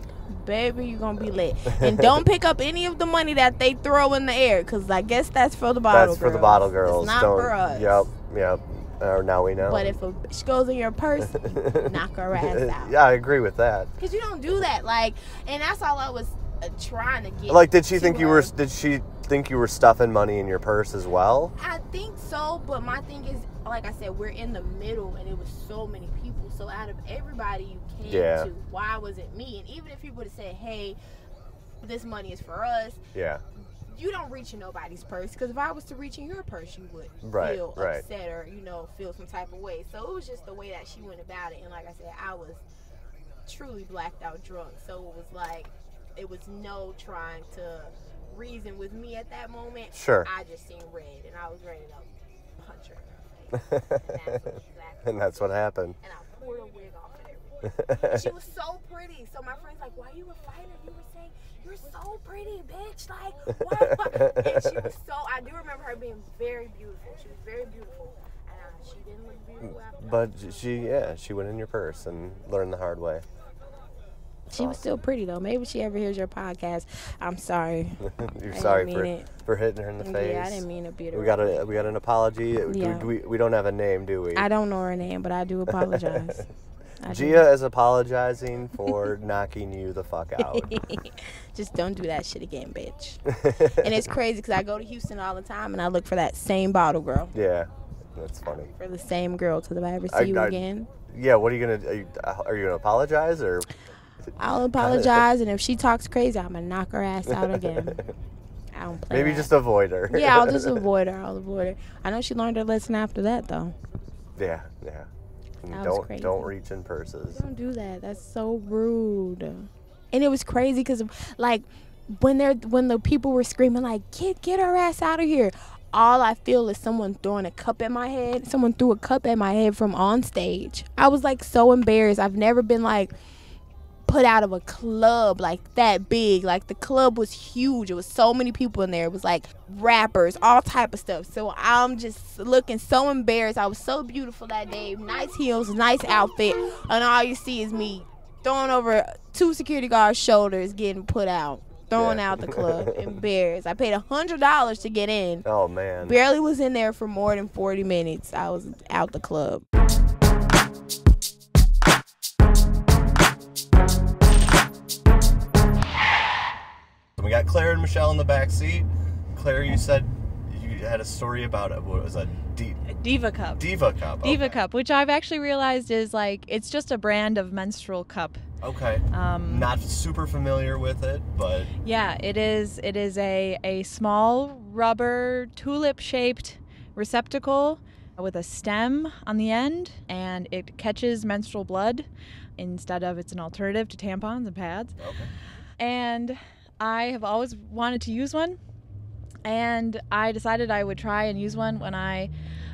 baby, you're gonna be lit. And don't pick up any of the money that they throw in the air, cause I guess that's for the bottle. That's for the bottle girls. It's not Don't. for us. Yep. Yep. Or now we know. But if a bitch goes in your purse, knock her ass out. yeah, I agree with that. Cause you don't do that, like, and that's all I was uh, trying to get. Like, did she think you were? Did she think you were stuffing money in your purse as well? I think so, but my thing is, like I said, we're in the middle, and it was so many. So out of everybody you came Yeah. to, why was it me? And even if you would have said, "Hey, this money is for us," Yeah. you don't reach in nobody's purse. Because if I was to reach in your purse, you would Right, feel right. upset or you know feel some type of way. So it was just the way that she went about it. And like I said, I was truly blacked out drunk. So it was like it was no trying to reason with me at that moment. Sure. I just seen red and I was ready to punch her. and that's what happened. Pulled her wig off and everything. She was so pretty. So my friend's like, "Why you were fighting?" You were saying, "You're so pretty, bitch." Like, why? why? and she was so. I do remember her being very beautiful. She was very beautiful, and uh, she didn't look beautiful after. But she, yeah, she went in your purse and learned the hard way. She was still pretty though. Maybe she ever hears your podcast. I'm sorry. You're I sorry for it. for hitting her in the Yeah, face. I didn't mean to beat her We got a we got an apology. Yeah. Do we, we don't have a name, do we? I don't know her name, but I do apologize. I do. Gia is apologizing for knocking you the fuck out. Just don't do that shit again, bitch. and it's crazy because I go to Houston all the time and I look for that same bottle girl. yeah, that's funny. For the same girl because if I ever see I- you I- again, Yeah, what are you gonna? Are you, are you gonna apologize or? I'll apologize. and if she talks crazy, I'm gonna knock her ass out again. I don't play Maybe that. just avoid her. yeah, I'll just avoid her. I'll avoid her. I know she learned her lesson after that though. Yeah, yeah. That was don't crazy. don't reach in purses. Don't do that. That's so rude. And it was crazy because, like, when they're when the people were screaming like, "Get get her ass out of here!" All I feel is someone throwing a cup at my head. Someone threw a cup at my head from on stage. I was like so embarrassed. I've never been like put out of a club like that big. Like the club was huge. It was so many people in there. It was like rappers, all type of stuff. So I'm just looking so embarrassed. I was so beautiful that day. Nice heels, nice outfit, and all you see is me throwing over two security guards' shoulders, getting put out, throwing Yeah. out the club. embarrassed. I paid a hundred dollars to get in. Oh man. Barely was in there for more than 40 minutes. I was out the club. Claire and Michelle in the back seat. Claire, you said you had a story about it. What was a D- Diva Cup. Diva Cup? Diva Cup, which I've actually realized is like it's just a brand of menstrual cup. Okay. Um, Not super familiar with it, but Yeah, it is. It is a a small rubber tulip shaped receptacle with a stem on the end, and it catches menstrual blood instead of it's an alternative to tampons and pads. Okay. And I have always wanted to use one, and I decided I would try and use one when I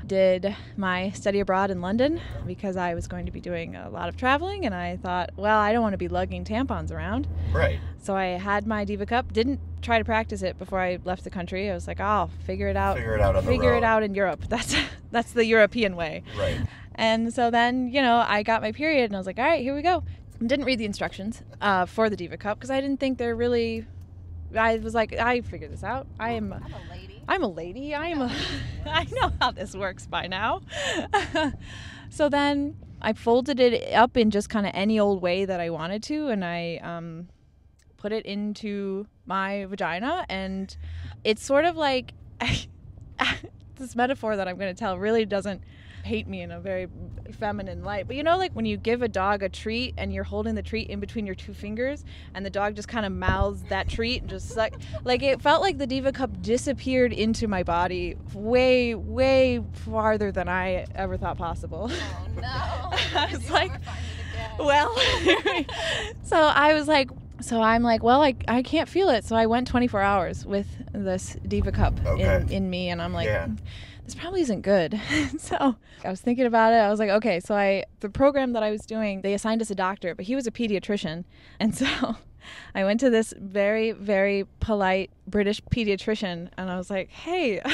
did my study abroad in London because I was going to be doing a lot of traveling and I thought, well, I don't want to be lugging tampons around. right. So I had my Diva Cup. Didn't try to practice it before I left the country. I was like, "Oh, figure it out. Figure it out on the Figure road." it out in Europe. That's that's the European way." Right. And so then, you know, I got my period, and I was like, "All right, here we go." Didn't read the instructions uh, for the Diva Cup because I didn't think they're really. I was like, I figured this out. I am. I'm a lady. I'm a lady. I am a. I know how this works by now. so then I folded it up in just kind of any old way that I wanted to, and I um, put it into my vagina, and it's sort of like this metaphor that I'm going to tell really doesn't paint me in a very feminine light. But you know, like when you give a dog a treat and you're holding the treat in between your two fingers, and the dog just kind of mouths that treat and just like, like it felt like the Diva Cup disappeared into my body way, way farther than I ever thought possible. Oh no! I was like, well, so I was like, so I'm like, well, I, I can't feel it. So I went 24 hours with this Diva Cup in, in me, and I'm like, Yeah. This probably isn't good. so I was thinking about it. I was like, okay, so I the program that I was doing, they assigned us a doctor, but he was a pediatrician, and so I went to this very very polite British pediatrician, and I was like, hey.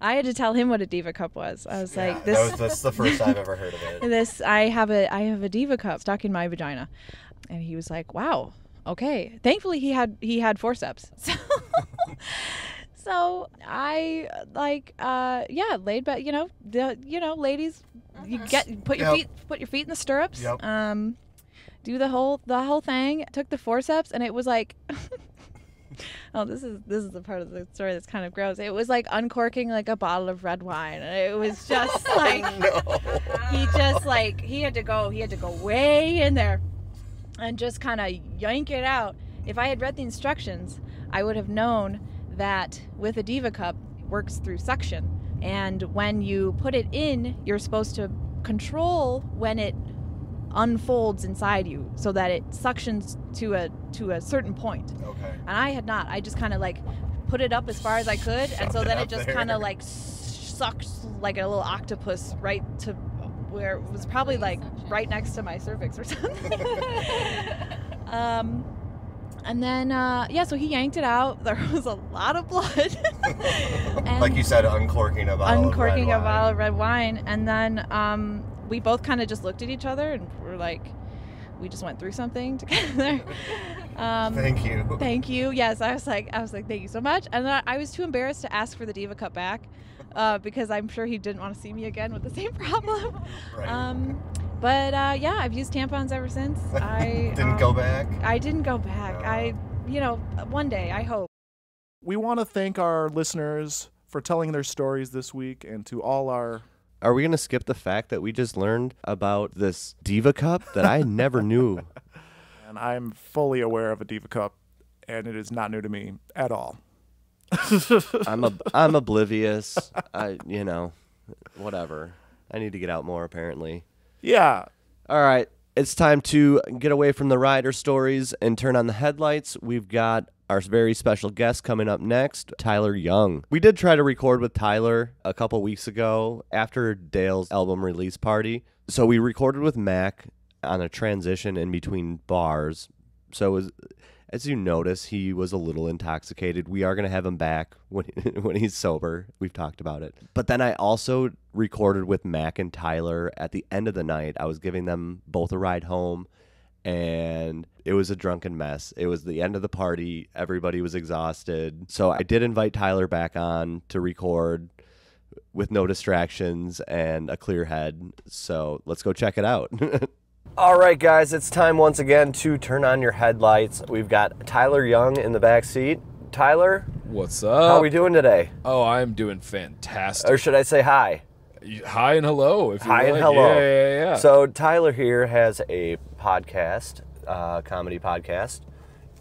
I had to tell him what a diva cup was. I was Yeah, like, that "This." was- that's the first I've ever heard of it. This I have a I have a diva cup stuck in my vagina, and he was like, "Wow, okay." Thankfully, he had he had forceps. So, so I like uh yeah laid back. You know the you know ladies, you get put your Yep. feet put your feet in the stirrups. Yep. Um, do the whole the whole thing. Took the forceps, and it was like. Oh, this is this is the part of the story that's kind of gross. It was like uncorking like a bottle of red wine. and It was just like he just like he had to go he had to go way in there and just kind of yank it out. If I had read the instructions, I would have known that with a diva cup it works through suction. And when you put it in, you're supposed to control when it unfolds inside you so that it suctions to a to a certain point. Okay. And I had not. I just kind of like put it up as far as I could, and so Shoved it then it just kind of like sucks like a little octopus right to where it was probably like right next to my cervix or something. um, and then uh, yeah, so he yanked it out. There was a lot of blood. Like you said, uncorking a bottle uncorking of red a wine. bottle of red wine, and then um, we both kind of just looked at each other and were like, we just went through something together. um, Thank you. Thank you. Yes, I was like, I was like, thank you so much. And then I was too embarrassed to ask for the Diva Cup back uh, because I'm sure he didn't want to see me again with the same problem. Right. Um, but uh, yeah, I've used tampons ever since. I Didn't um, go back? I didn't go back. I, you know, one day I hope. We want to thank our listeners for telling their stories this week and to all our Are we gonna skip the fact that we just learned about this Diva Cup that I never knew? and I'm fully aware of a Diva Cup and it is not new to me at all. I'm a I'm oblivious. I you know, whatever. I need to get out more apparently. Yeah. All right. It's time to get away from the rider stories and turn on the headlights. We've got our very special guest coming up next, Tyler Young. We did try to record with Tyler a couple weeks ago after Dale's album release party. So we recorded with Mac on a transition in between bars. So it was, as you notice, he was a little intoxicated. We are going to have him back when when he's sober. We've talked about it. But then I also recorded with Mac and Tyler at the end of the night. I was giving them both a ride home and it was a drunken mess. It was the end of the party. Everybody was exhausted. So I did invite Tyler back on to record with no distractions and a clear head. So let's go check it out. All right, guys, it's time once again to turn on your headlights. We've got Tyler Young in the back seat. Tyler, What's up? how are we doing today? Oh, I'm doing fantastic. Or should I say hi? Hi and hello. If you Hi and hello. Yeah, yeah, yeah. So Tyler here has a podcast, uh, comedy podcast,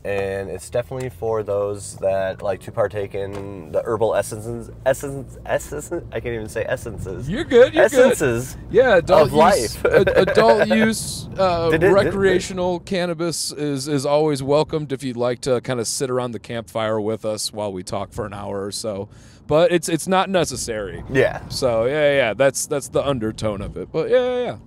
and it's definitely for those that like to partake in the herbal essences, essence, essences. I can't even say essences. You're good. You're good. essences. Yeah, adult of use, life. adult use, uh, Did it- did- recreational cannabis is is always welcomed if you'd like to kind of sit around the campfire with us while we talk for an hour or so. But it's it's not necessary. Yeah. So yeah, yeah, that's that's the undertone of it. But yeah, yeah, yeah.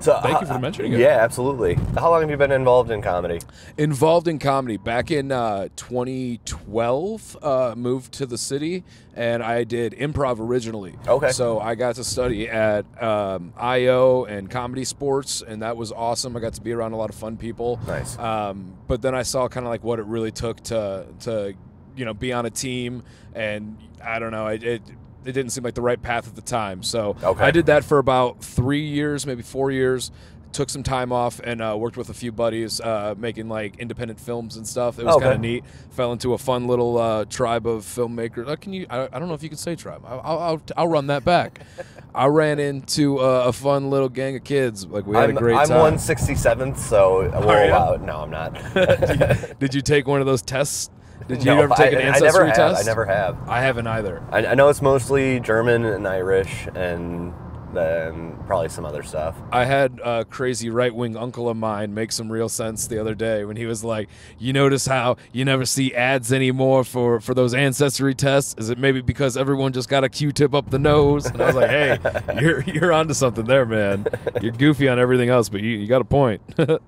So Thank you for mentioning it. Yeah, absolutely. How long have you been involved in comedy? Involved in comedy back in uh, 2012. Uh, moved to the city and I did improv originally. Okay. So I got to study at um, IO and ComedySportz, and that was awesome. I got to be around a lot of fun people. Nice. Um, but then I saw kind of like what it really took to to you know be on a team, and I don't know, it. it it didn't seem like the right path at the time. So Okay. I did that for about three years, maybe four years. Took some time off and uh, worked with a few buddies uh, making like independent films and stuff. It was Okay. kind of neat. Fell into a fun little uh, tribe of filmmakers. Uh, can you? I, I don't know if you can say tribe. I'll, I'll, I'll, I'll run that back. I ran into uh, a fun little gang of kids. Like we had I'm, a great I'm time. 167th, so we'll Are ya? allow. No, I'm not. Did you take one of those tests? Did you No, ever take an I- I ancestry never have. test? I never have. I haven't either. I, I know it's mostly German and Irish, and then probably some other stuff. I had a crazy right wing uncle of mine make some real sense the other day when he was like, You notice how you never see ads anymore for, for those ancestry tests? Is it maybe because everyone just got a Q tip up the nose? And I was like, Hey, you're you're onto something there, man. You're goofy on everything else, but you, you got a point.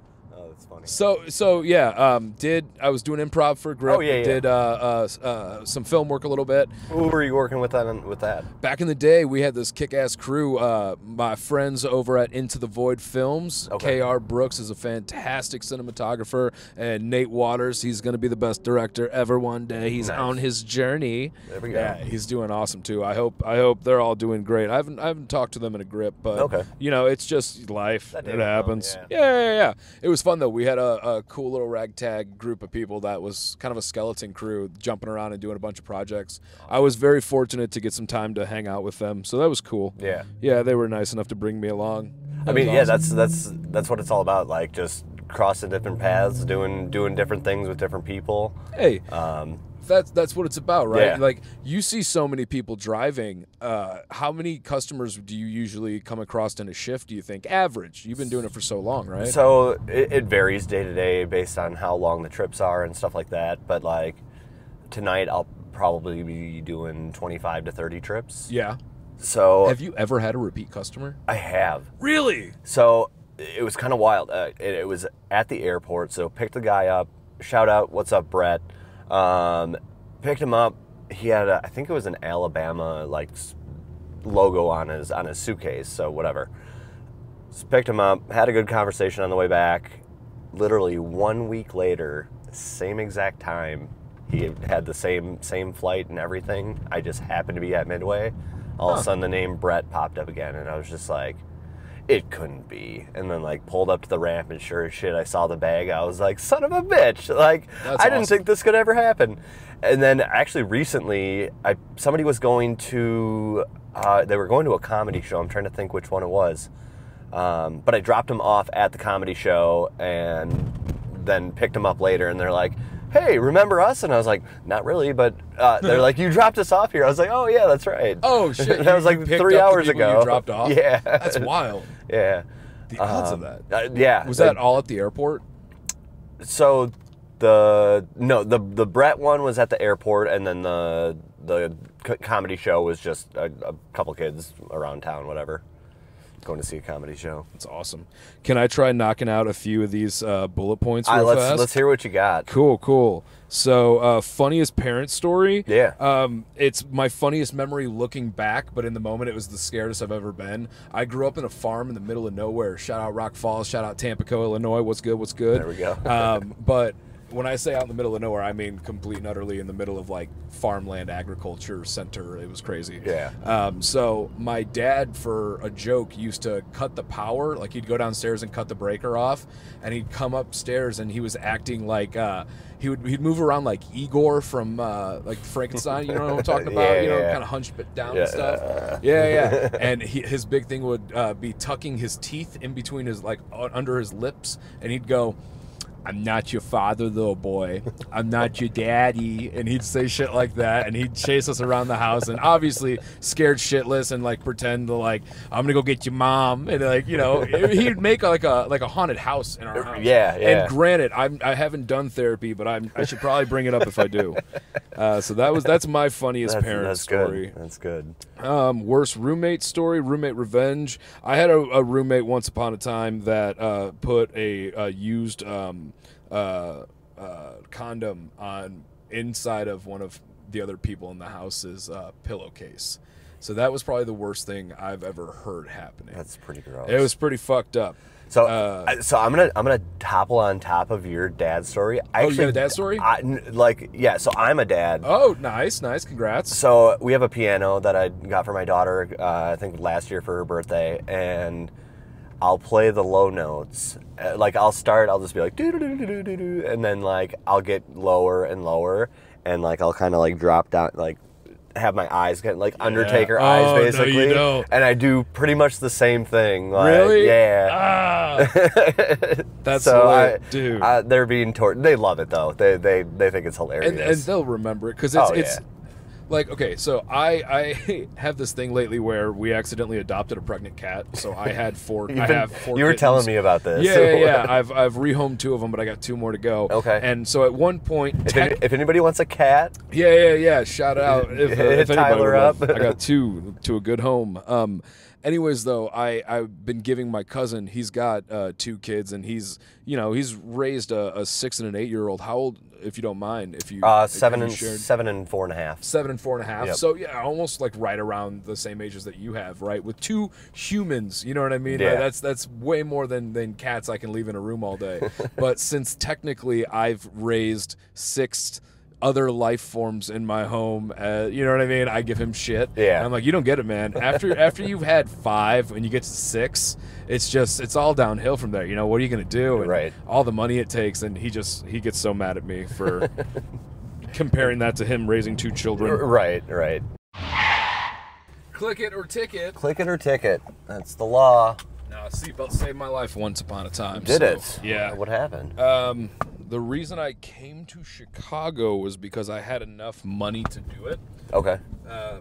So so yeah, um, did I was doing improv for Grip. Oh, yeah, yeah. Did uh, uh, uh, some film work a little bit. Who were you working with on with that? Back in the day, we had this kick-ass crew. Uh, my friends over at Into the Void Films. Okay. K.R. Brooks is a fantastic cinematographer, and Nate Waters, he's going to be the best director ever one day. He's Nice. on his journey. There we go. Yeah, he's doing awesome too. I hope I hope they're all doing great. I haven't I haven't talked to them in a grip, but Okay. you know, it's just life. That It happens. yeah. Yeah, yeah, yeah. It was fun though. We had a, a cool little ragtag group of people that was kind of a skeleton crew jumping around and doing a bunch of projects. I was very fortunate to get some time to hang out with them, so that was cool. Yeah. Yeah, they were nice enough to bring me along. I mean, was yeah, that's that's that's what it's all about. Like just crossing different paths, doing doing different things with different people. Hey. Um, that's that's what it's about, right? Yeah. Like you see so many people driving. Uh, how many customers do you usually come across in a shift? Do you think average? You've been doing it for so long, right? So it, it varies day to day based on how long the trips are and stuff like that. But like tonight, I'll probably be doing 25 to 30 trips. yeah. So Have you ever had a repeat customer? I have. Really? So it was kind of wild. Uh, it, it was at the airport. So picked the guy up. Shout out, what's up, Brett? Um, picked him up. He had, a, I think it was an Alabama like logo on his on his suitcase. So whatever. Picked him up. Had a good conversation on the way back. Literally one week later, same exact time, he had the same same flight and everything. I just happened to be at Midway. All of a sudden, the name Brett popped up again, and I was just like, it couldn't be. And then like pulled up to the ramp, and sure as shit, I saw the bag. I was like, son of a bitch! Like That's I didn't awesome. think this could ever happen. And then actually recently, I somebody was going to, uh, they were going to a comedy show. I'm trying to think which one it was. Um, but I dropped them off at the comedy show and then picked them up later, and they're like, "Hey, remember us?" And I was like, "Not really," but uh, they're like, "You dropped us off here." I was like, "Oh yeah, that's right." Oh shit! that was like three hours ago. You dropped off. Yeah, that's wild. Yeah, The odds of Um, that. uh, yeah, Was that all at the airport? So the no the the Brett one was at the airport, and then the the comedy show was just a, a couple kids around town, whatever, going to see a comedy show. That's awesome. Can I try knocking out a few of these uh, bullet points real right, let's fast? let's hear what you got. Cool, cool. So, uh, funniest parent story. Yeah. Um, it's my funniest memory looking back, but in the moment, it was the scariest I've ever been. I grew up in a farm in the middle of nowhere. Shout out Rock Falls. Shout out Tampico, Illinois. What's good? What's good? There we go. um, but when I say out in the middle of nowhere, I mean complete and utterly in the middle of like farmland agriculture center. It was crazy. Yeah. Um, so my dad, for a joke, used to cut the power. Like he'd go downstairs and cut the breaker off, and he'd come upstairs and he was acting like uh, he would he'd move around like Igor from uh, like Frankenstein. You know what I'm talking about? Yeah, you know, yeah. kind of hunched bit down Yeah. and stuff. Yeah, yeah. and he, his big thing would uh, be tucking his teeth in between his like under his lips, and he'd go. I'm not your father, little boy. I'm not your daddy. And he'd say shit like that. And he'd chase us around the house and obviously scared shitless and like pretend to like, I'm gonna go get your mom. And like, you know, he'd make like a like a haunted house in our house. Yeah, yeah. And granted, I'm I haven't done therapy, but I'm I should probably bring it up if I do. Uh, so that was that's my funniest That's, parent that's story. good. That's good. Um, worst roommate story, roommate revenge. I had a, a roommate once upon a time that uh, put a, uh used um, uh, uh, condom on inside of one of the other people in the house's uh, pillowcase. So that was probably the worst thing I've ever heard happening. That's pretty gross. It was pretty fucked up. So, Uh, so I'm gonna I'm gonna topple on top of your dad's story. I Oh, you got a dad story? I, like, yeah. So I'm a dad. Oh, nice, nice, congrats. So we have a piano that I got for my daughter. Uh, I think last year for her birthday, and I'll play the low notes. Uh, Like I'll start, I'll just be like do do do do do do, and then like I'll get lower and lower, and like I'll kind of like drop down, like have my eyes get like Undertaker Oh, eyes no, you basically, don't. and I do pretty much the same thing. Like, Really? Yeah. Ah. That's so lit, I, dude. Uh, they're being tortured. They love it though. They they they think it's hilarious. and, and they'll remember it because it's Oh, it's yeah. Like okay so i i have this thing lately where we accidentally adopted a pregnant cat so i had 4 You've i been- have four you were telling me about this. yeah yeah, yeah. i've i've rehomed two of them but i got two more to go Okay. and so at one point If, tech- any- if anybody wants a cat, yeah, yeah, yeah. Shout out if, uh, if Tyler up. I got two to a good home. Um, anyways, though, I I've been giving my cousin. He's got uh, two kids, and he's you know he's raised a, a six and an eight year old. How old, if you don't mind, if you uh, seven and shared- seven and four and a half. seven and four and a half. Yep. So yeah, almost like right around the same ages that you have, right? With two humans, you know what I mean? Yeah. That's that's way more than than cats I can leave in a room all day. but since technically I've raised six other life forms in my home, uh, you know what I mean? I give him shit. Yeah. I'm like, you don't get it, man. After after you've had five and you get to six, it's just it's all downhill from there. You know what are you gonna do? And Right. All the money it takes, and he just he gets so mad at me for. comparing that to him raising two children. Right, right. Click it or ticket. Click it or ticket. That's the law. No, seatbelt saved my life once upon a time. Did so, it? Yeah. What happened? Um, the reason I came to Chicago was because I had enough money to do it. Okay. Uh,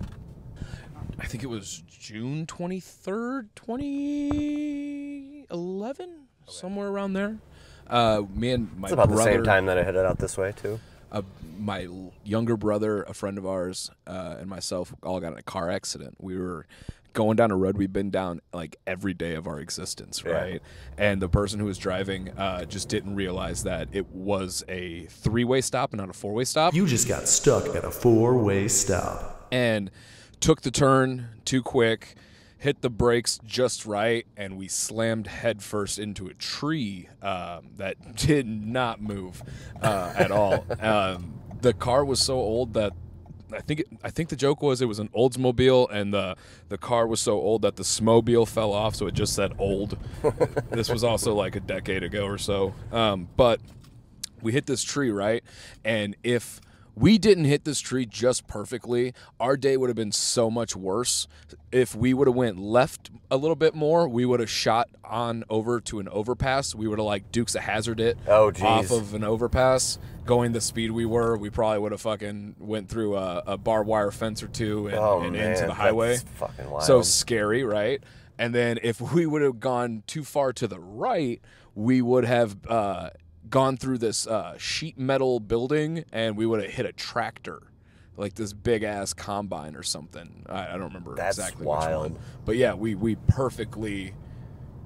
I think it was June 23rd, 2011, somewhere around there. Uh, me and my It's about brother, the same time that I headed out this way too. uh, my younger brother, a friend of ours, uh, and myself all got in a car accident. We were going down a road we've been down like every day of our existence, Yeah. right? And the person who was driving uh, just didn't realize that it was a three-way stop and not a four-way stop. You just got stuck at a four way stop. and took the turn too quick, hit the brakes just right, and we slammed headfirst into a tree um, that did not move uh, at all. Um, the car was so old that. I think it, I think the joke was it was an Oldsmobile and the the car was so old that the snowmobile fell off, so it just said old. this was also like a decade ago or so. Um, but we hit this tree right and if we didn't hit this tree just perfectly. Our day would have been so much worse. If we would have went left a little bit more we would have shot on over to an overpass. We would have like Dukes of Hazzard it Oh, off of an overpass. Going the speed we were we probably would have fucking went through a, a barbed wire fence or two and, Oh, and man, into the that's highway. fucking wild. so scary right? And then if we would have gone too far to the right we would have uh, gone through this uh, sheet metal building and we would have hit a tractor like this big ass combine or something i, I don't remember That's exactly wild. which one but yeah we we perfectly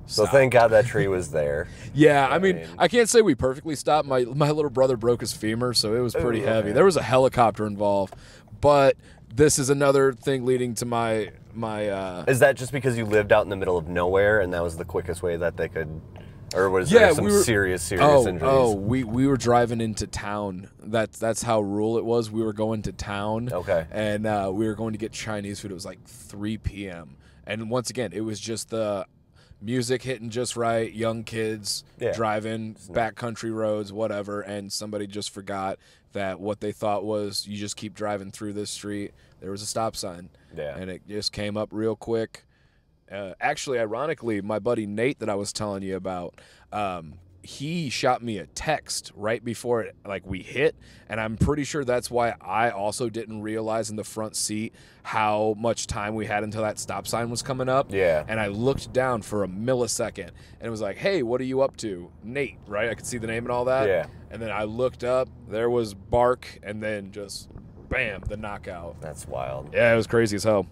So thank God that tree was there. yeah, I mean, I can't say we perfectly stopped. My my little brother broke his femur, so it was pretty Ooh, heavy. okay. There was a helicopter involved, but this is another thing leading to my my. Uh, Is that just because you lived out in the middle of nowhere and that was the quickest way that they could, or was yeah, there some we were, serious, serious oh, injuries? Oh, we we were driving into town. That's that's how rural it was. We were going to town. Okay. And uh, we were going to get Chinese food. It was like 3 p.m. And once again, it was just the music hitting just right, young kids Yeah. driving backcountry roads, whatever, and somebody just forgot that what they thought was you just keep driving through this street. There was a stop sign. Yeah. And it just came up real quick. Uh, actually, ironically, my buddy Nate that I was telling you about, um, he shot me a text right before it, like we hit, and I'm pretty sure that's why I also didn't realize in the front seat how much time we had until that stop sign was coming up. Yeah. And I looked down for a millisecond, and it was like, "Hey, what are you up to, Nate?" Right? I could see the name and all that. Yeah. And then I looked up, there was Bark, and then just, bam, the knockout. That's wild. Yeah, it was crazy as hell.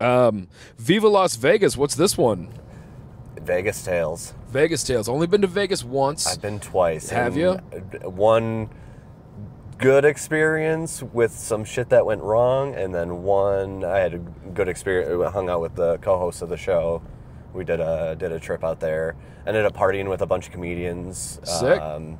Um, Viva Las Vegas. What's this one? Vegas Tales. Vegas Tales. Only been to Vegas once. I've been twice. Have you? One good experience with some shit that went wrong, and then one I had a good experience. I hung out with the co-host of the show. We did a did a trip out there. Ended up partying with a bunch of comedians. Sick. Um,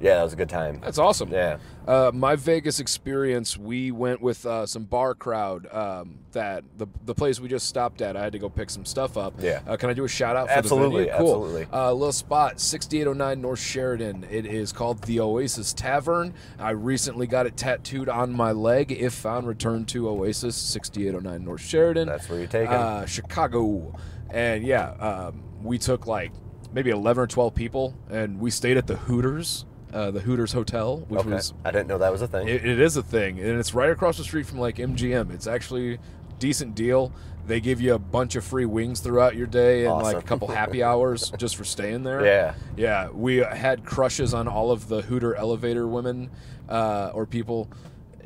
yeah, that was a good time. That's awesome. Yeah. Uh, my Vegas experience, we went with uh, some bar crowd. Um, that the the place we just stopped at, I had to go pick some stuff up. Yeah. Uh, can I do a shout out for Absolutely, the venue? Cool. absolutely. Uh, little spot, 6809 North Sheridan. It is called the Oasis Tavern. I recently got it tattooed on my leg. If found, return to Oasis, 6809 North Sheridan. That's where you take 'em. Uh, Chicago. And yeah, um, we took like maybe 11 or 12 people, and we stayed at the Hooters. Uh, the Hooters Hotel, which Okay. was I didn't know that was a thing. it, it is a thing, and it's right across the street from like MGM. It's actually decent deal. They give you a bunch of free wings throughout your day and like a couple happy hours just for staying there. Yeah. yeah. We had crushes on all of the Hooter elevator women uh, or people.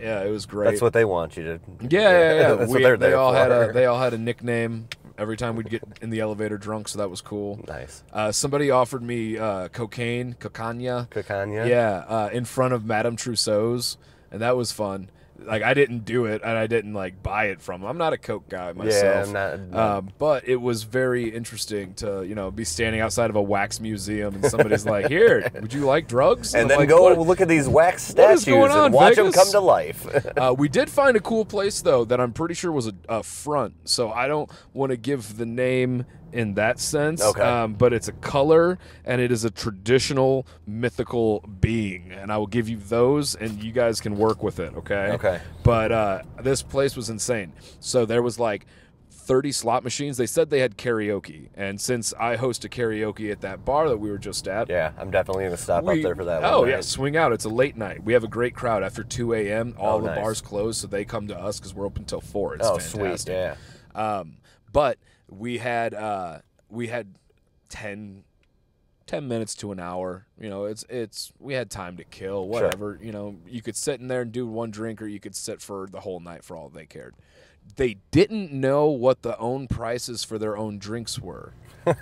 Yeah, it was great. That's what they want you to. Yeah, yeah, yeah. That's We- what they're they there all had a they all had a nickname every time we'd get in the elevator drunk, so that was cool. Nice. Uh, somebody offered me uh, cocaine, cocaine. Cocaine? Yeah, uh, in front of Madame Trousseau's, and that was fun. Like I didn't do it, and I didn't like buy it from. 'em. I'm not a coke guy myself. I'm not- no. Um, but it was very interesting to you know be standing outside of a wax museum, and somebody's like, "Here, would you like drugs?" And I'm then like, go "What- look at these wax statues on, and watch them come to life. uh, we did find a cool place though that I'm pretty sure was a, a front. So I don't want to give the name in that sense. Okay. Um, but it's a color and it is a traditional mythical being, and I will give you those, and you guys can work with it. Okay. Okay. But uh, this place was insane. So there was like 30 slot machines. They said they had karaoke, and since I host a karaoke at that bar that we were just at, Yeah, I'm definitely gonna stop we- up there for that. Oh yeah, night. swing out. It's a late night. We have a great crowd after 2 a.m. All Oh, the nice. bars close, so they come to us because we're open till four. It's Oh, sweet, fantastic. yeah. Um, but we had uh, we had 10, 10 minutes to an hour. You know, it's it's we had time to kill. Sure. Whatever. You know, you could sit in there and do one drink, or you could sit for the whole night for all they cared. They didn't know what the own prices for their own drinks were.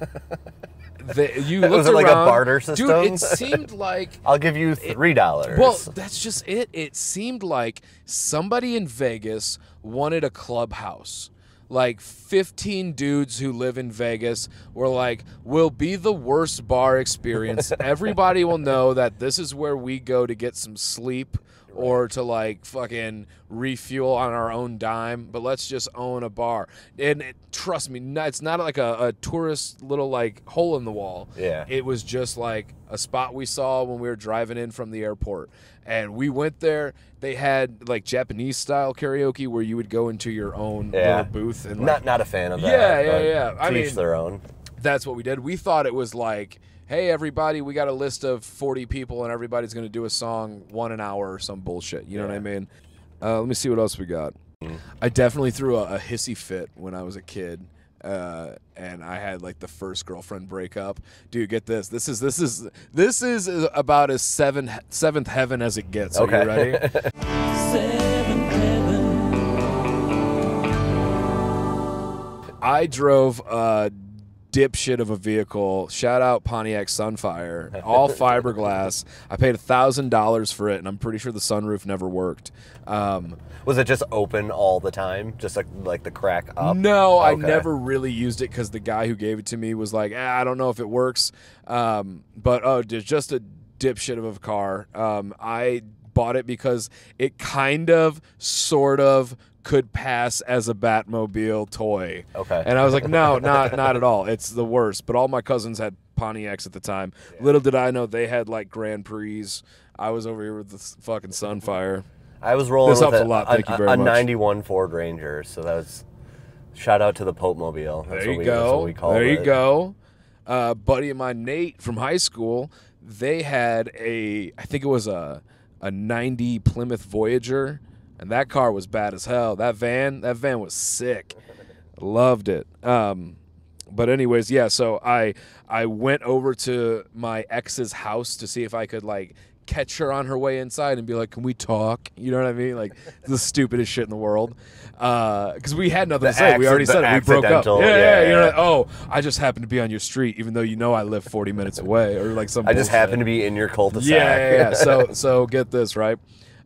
They, you Was looked it like a barter system? Dude, it seemed like I'll give you three dollars. well, that's just it. It seemed like somebody in Vegas wanted a clubhouse. Like 15 dudes who live in Vegas were like, will be the worst bar experience. Everybody will know that this is where we go to get some sleep or to like fucking refuel on our own dime, but let's just own a bar. And it, trust me, it's not like a, a tourist little like hole in the wall. Yeah. It was just like a spot we saw when we were driving in from the airport. And we went there. They had like Japanese style karaoke where you would go into your own Yeah. little booth and like, not not a fan of that. Yeah, yeah, yeah. I to each mean, their own. that's what we did. We thought it was like, hey, everybody, we got a list of 40 people and everybody's going to do a song one an hour or some bullshit. You know what I mean? Uh, let me see what else we got. I definitely threw a, a hissy fit when I was a kid. Uh, and I had like the first girlfriend breakup. Dude, get this. This is this is this is about as seven seventh heaven as it gets. Are Okay. you ready? I drove a dipshit of a vehicle. Shout out Pontiac Sunfire, all fiberglass. I paid a thousand dollars for it, and I'm pretty sure the sunroof never worked. Um, Was it just open all the time, just like like the crack up? no, I never really used it because the guy who gave it to me was like, ah, I don't know if it works. Um, but oh, just a dipshit of a car. Um, I bought it because it kind of, sort of could pass as a Batmobile toy. Okay. And I was like, no, not not at all. It's the worst. But all my cousins had Pontiacs at the time. Little did I know they had like Grand Prix. I was over here with the fucking Sunfire. I was rolling This with helps a, a lot. Thank a, you very a much. 91 Ford Ranger, so that was shout out to the Pope Mobile. That's There what you we, go. what we called there you it. go. Uh, buddy of mine, Nate from high school, they had a, I think it was a, a 90 Plymouth Voyager, and that car was bad as hell. That van, that van was sick. Loved it. Um, but anyways, yeah. So I I went over to my ex's house to see if I could like catch her on her way inside and be like, "Can we talk?" You know what I mean? Like the stupidest shit in the world. Because we had nothing The to say. We already said it. We broke up. Yeah, yeah. yeah, yeah. like, oh, I just happened to be on your street, even though you know I live 40 minutes away, or like some. I just bullshit. happened to be in your cul-de-sac. Yeah, yeah, yeah. So so get this right.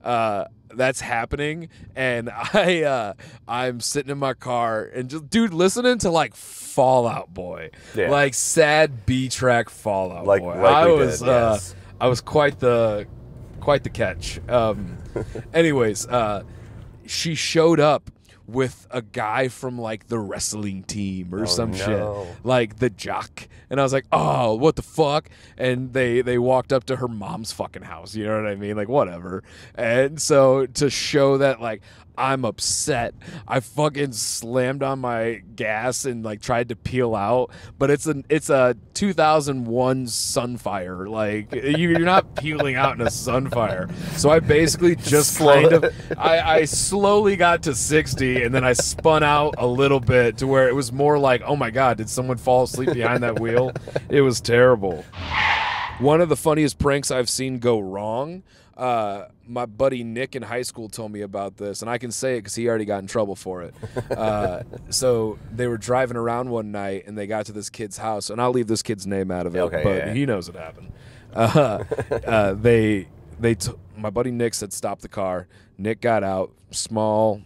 Uh, that's happening, and I uh, I'm sitting in my car and just dude listening to like Fall Out Boy, Yeah. like sad B track Fall Out Like- Boy. like I was did, uh, yes. I was quite the quite the catch. Um, anyways, uh, she showed up with a guy from like the wrestling team or Oh, some no. shit like the jock and i was like oh what the fuck? And they they walked up to her mom's fucking house you know what i mean? Like whatever. And so to show that like i'm upset i fucking slammed on my gas and like tried to peel out but it's a it's a 2001 sunfire like you, you're not peeling out in a sunfire so i basically just Slow- kind of I, I slowly got to 60 and then I spun out a little bit to where it was more like, oh my God, did someone fall asleep behind that wheel? It was terrible. One of the funniest pranks I've seen go wrong. Uh, my buddy Nick in high school told me about this, and I can say it because he already got in trouble for it. Uh, so they were driving around one night, and they got to this kid's house, and I'll leave this kid's name out of it, Okay, but yeah. he knows it happened. Uh, uh, they they t- my buddy Nick said stop the car. Nick got out, small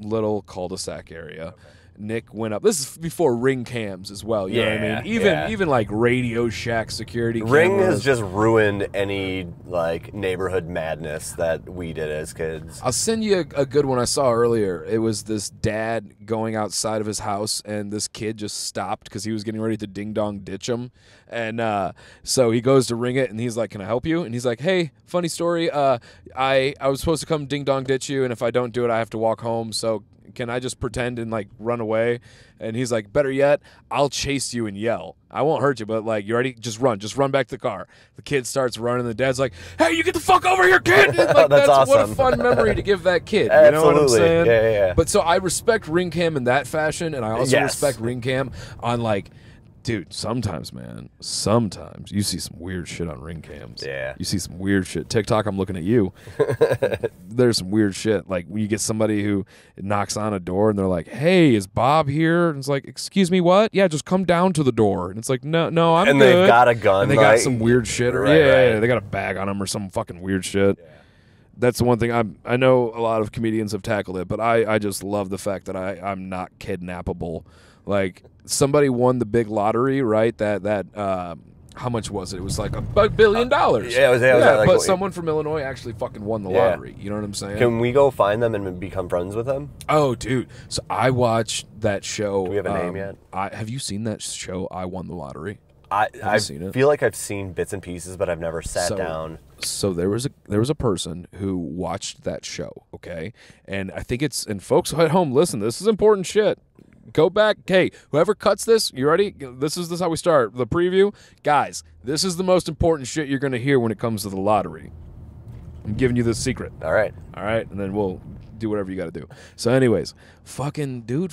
little cul-de-sac area. Nick went up. This is before ring cams as well. You know what I mean? Even yeah. even like Radio Shack security. Ring cameras. has just ruined any like neighborhood madness that we did as kids. I'll send you a, a good one I saw earlier. It was this dad going outside of his house, and this kid just stopped because he was getting ready to ding dong ditch him. And uh, so he goes to ring it, and he's like, "Can I help you?" And he's like, "Hey, funny story. Uh, I I was supposed to come ding dong ditch you, and if I don't do it, I have to walk home. So Can I just pretend and like run away? And he's like, better yet, I'll chase you and yell. I won't hurt you, but like, you already Just run. Just run back to the car. The kid starts running. The dad's like, hey, you get the fuck over here, kid. And, like, That's what a fun memory to give that kid. You know what I'm Absolutely. saying? Yeah, yeah, yeah. But so I respect ring cam in that fashion, and I also Yes. respect ring cam on like, dude. Sometimes, man, sometimes you see some weird shit on ring cams. Yeah. you see some weird shit. TikTok, I'm looking at you. There's some weird shit. Like when you get somebody who knocks on a door and they're like, "Hey, is Bob here?" And it's like, "Excuse me, what? Yeah, just come down to the door." And it's like, "No, no, I'm And they've got a gun, And they got some weird shit. Or, Right, yeah, yeah, right. they got a bag on them or some fucking weird shit that's the one thing I'm, I know a lot of comedians have tackled it, but I, I just love the fact that I, I'm not kidnappable. Like somebody won the big lottery, right? That that uh, how much was it? It was like a bu- billion dollars. Uh, yeah, it was- yeah, it was like but someone from Illinois actually fucking won the Yeah. lottery. You know what I'm saying? Can we go find them and become friends with them? oh, dude. So I watched that show. Do we have a name yet? I, have you seen that show? I won the lottery. I I feel like I've seen bits and pieces, but I've never sat so, down. So there was a there was a person who watched that show, okay? And I think it's and folks at home, listen, this is important shit. Go back, hey, whoever cuts this, you ready? This is this is how we start the preview, guys. This is the most important shit you're gonna hear when it comes to the lottery. I'm giving you the secret. All right, all right, and then we'll do whatever you got to do. So, anyways, fucking dude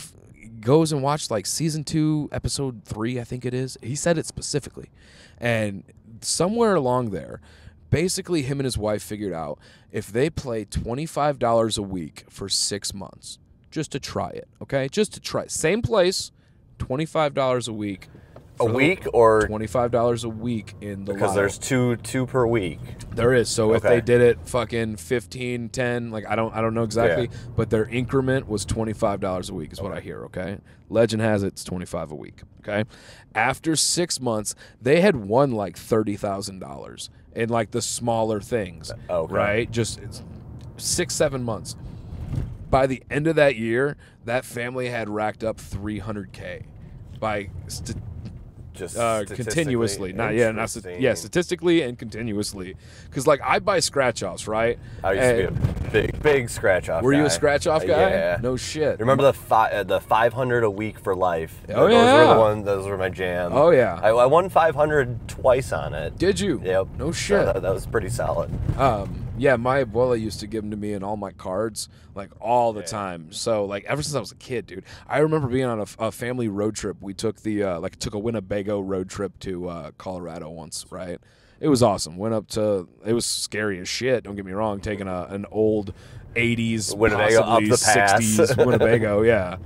goes and watched like season two, episode three, I think it is. He said it specifically, and somewhere along there, basically, him and his wife figured out if they play twenty five dollars a week for six months, just to try it, okay, just to try, same place, twenty five dollars a week. A week or $25 a week in the because lotto. there's two two per week. There is. So if Okay. they did it fucking 15, 10, like I don't I don't know exactly, but their increment was $25 a week is what I hear, okay? Legend has it it's 25 a week, okay? After 6 months, they had won like $30,000 in like the smaller things, uh, Okay. right? Just it's 6 7 months. By the end of that year, that family had racked up 300k by st- Just uh, continuously. Not yeah, not yeah, statistically and continuously. Because like I buy scratch offs, right? I used And- to be a big big scratch off. Were you a scratch-off Uh, guy? Yeah. No shit. Remember the fi- uh, the 500 a week for life? Oh, those yeah. were the ones. Those were my jam. Oh, yeah. I, I won 500 twice on it. Did you? Yep. No So shit. that, that was pretty solid. Um, yeah, my abuela used to give them to me in all my cards, like all the time. So, like ever since I was a kid, dude, I remember being on a, a family road trip. We took the uh, like took a Winnebago road trip to uh, Colorado once, right? It was awesome. Went up to it was scary as shit. Don't get me wrong. Taking a an old '80s Winnebago up possibly the pass. '60s Winnebago, yeah,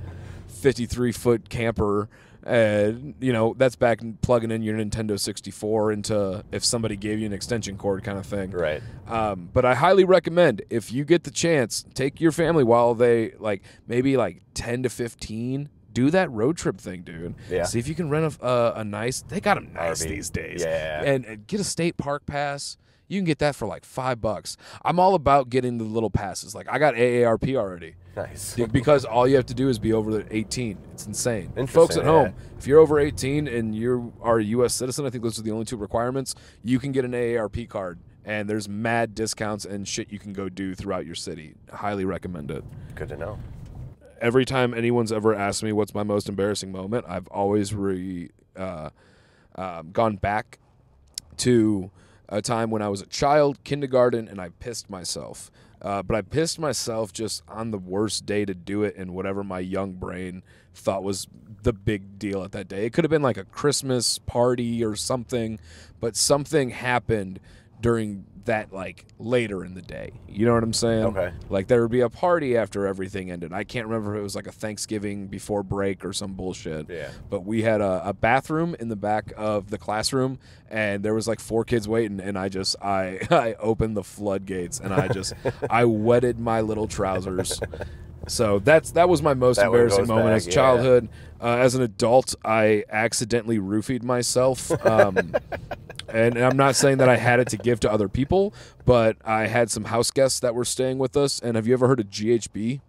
53 foot camper. And you know that's back plugging in your Nintendo 64 into if somebody gave you an extension cord kind of thing. Right. Um, but I highly recommend if you get the chance, take your family while they like maybe like 10 to 15. Do that road trip thing, dude. Yeah. See if you can rent a, a, a nice. They got them nice RV. these days. Yeah. And, and get a state park pass. You can get that for like five bucks. I'm all about getting the little passes. Like I got AARP already. Nice. Because all you have to do is be over 18. It's insane. And Folks at yeah. home, if you're over 18 and you are a U.S. citizen, I think those are the only two requirements. You can get an AARP card, and there's mad discounts and shit you can go do throughout your city. Highly recommend it. Good to know. Every time anyone's ever asked me what's my most embarrassing moment, I've always re, uh, um, gone back to a time when I was a child, kindergarten, and I pissed myself. Uh, but I pissed myself just on the worst day to do it and whatever my young brain thought was the big deal at that day. It could have been like a Christmas party or something, but something happened during that like later in the day. You know what I'm saying? Okay. Like there would be a party after everything ended. I can't remember if it was like a Thanksgiving before break or some bullshit. Yeah. But we had a, a bathroom in the back of the classroom and there was like four kids waiting and I just I I opened the floodgates and I just I wetted my little trousers. So that's that was my most That embarrassing moment back, as yeah. childhood. Uh, as an adult, I accidentally roofied myself. Um, and I'm not saying that I had it to give to other people, but I had some house guests that were staying with us. And have you ever heard of GHB?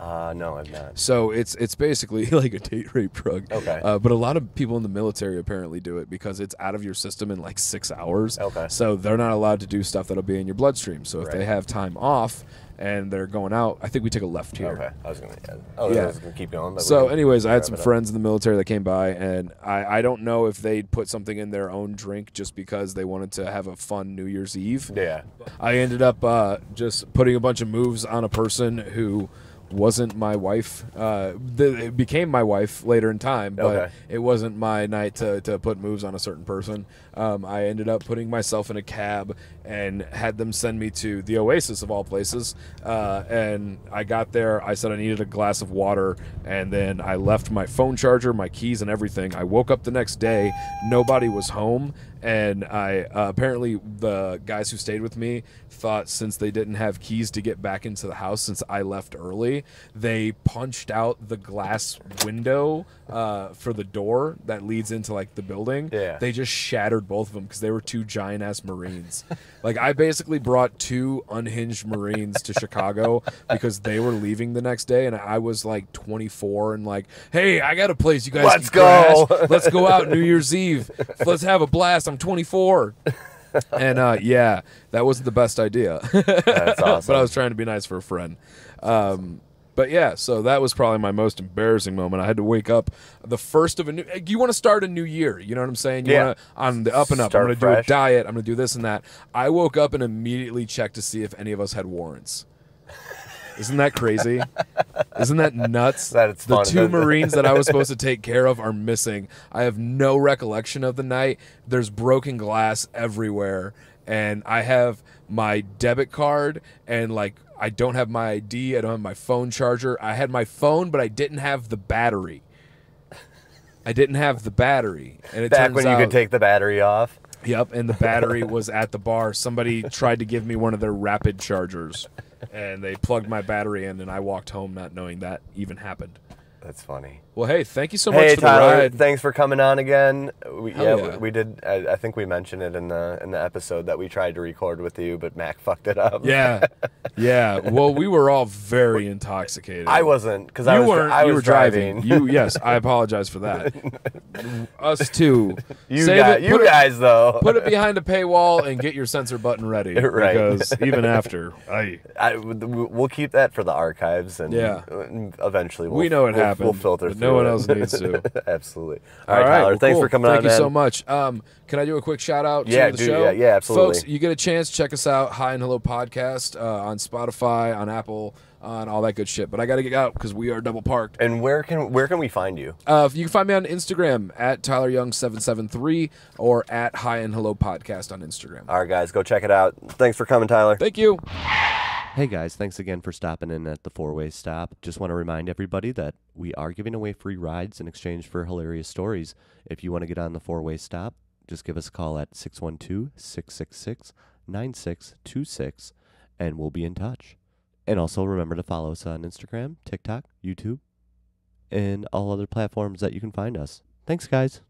Uh, no, I've not. So it's it's basically like a date rape drug. Okay. Uh, but a lot of people in the military apparently do it because it's out of your system in like six hours. Okay. So they're not allowed to do stuff that'll be in your bloodstream. So if Right. they have time off and they're going out, I think we take a left here. Okay, I was gonna. Yeah. Oh, I was gonna keep going. So, anyways, I had some friends in the military that came by, and I, I don't know if they'd put something in their own drink just because they wanted to have a fun New Year's Eve. Yeah. I ended up uh, just putting a bunch of moves on a person who wasn't my wife. Uh, it became my wife later in time, but Okay. it wasn't my night to, to put moves on a certain person. Um, I ended up putting myself in a cab and had them send me to the Oasis of all places. Uh, and I got there. I said I needed a glass of water, and then I left my phone charger, my keys, and everything. I woke up the next day. Nobody was home, and I uh, apparently the guys who stayed with me thought since they didn't have keys to get back into the house since I left early, they punched out the glass window uh, for the door that leads into like the building. Yeah. They just shattered both of them because they were two giant ass Marines. like I basically brought two unhinged Marines to Chicago because they were leaving the next day, and I was like 24 and like, hey, I got a place you guys Let's go." crash. Let's go out New Year's Eve. Let's have a blast. I'm 24. and uh, yeah, that wasn't the best idea. That's awesome. but I was trying to be nice for a friend. Um, but yeah, so that was probably my most embarrassing moment. I had to wake up the first of a new. You want to start a new year, you know what I'm saying? You Yeah. want to on the up and up. Start I'm going to do a diet. I'm going to do this and that. I woke up and immediately checked to see if any of us had warrants. Isn't that crazy? Isn't that nuts? That it's the fun. two Marines that I was supposed to take care of are missing. I have no recollection of the night. There's broken glass everywhere, and I have my debit card and like I don't have my ID. I don't have my phone charger. I had my phone, but I didn't have the battery. I didn't have the battery, and it Back when you out, could take the battery off. Yep, and the battery was at the bar. Somebody tried to give me one of their rapid chargers, and they plugged my battery in, and I walked home not knowing that even happened. That's funny. Well, hey, thank you so hey, much for Tyler, the ride. thanks for coming on again. We, yeah, yeah. We, we did. I, I think we mentioned it in the in the episode that we tried to record with you, but Mac fucked it up. Yeah, yeah. Well, we were all very intoxicated. I wasn't because I you was weren't. I you was were driving. driving. You yes, I apologize for that. Us too. You guys- it- you put it- guys, though. Put it behind a paywall and get your censor button ready. Right. Because even after, I I, we'll keep that for the archives, and Yeah. eventually we'll, We know it we'll, happened, We'll filter no one else needs to. Absolutely. All right, Tyler. well, thanks cool. for coming Thank on. Thank you so much. Um, can I do a quick shout out Yeah, to the do- show? yeah, yeah, absolutely. Folks, you get a chance, check us out, Hi and Hello Podcast uh, on Spotify, on Apple, on all that good shit. But I got to get out because we are double parked. And where can where can we find you? Uh, you can find me on Instagram at Tyler Young seven seven three or at Hi and Hello Podcast on Instagram. All right, guys, go check it out. Thanks for coming, Tyler. Thank you. Hey guys, thanks again for stopping in at the four way stop. Just want to remind everybody that we are giving away free rides in exchange for hilarious stories. If you want to get on the four way stop, just give us a call at 612 666 9626 and we'll be in touch. And also remember to follow us on Instagram, TikTok, YouTube, and all other platforms that you can find us. Thanks, guys.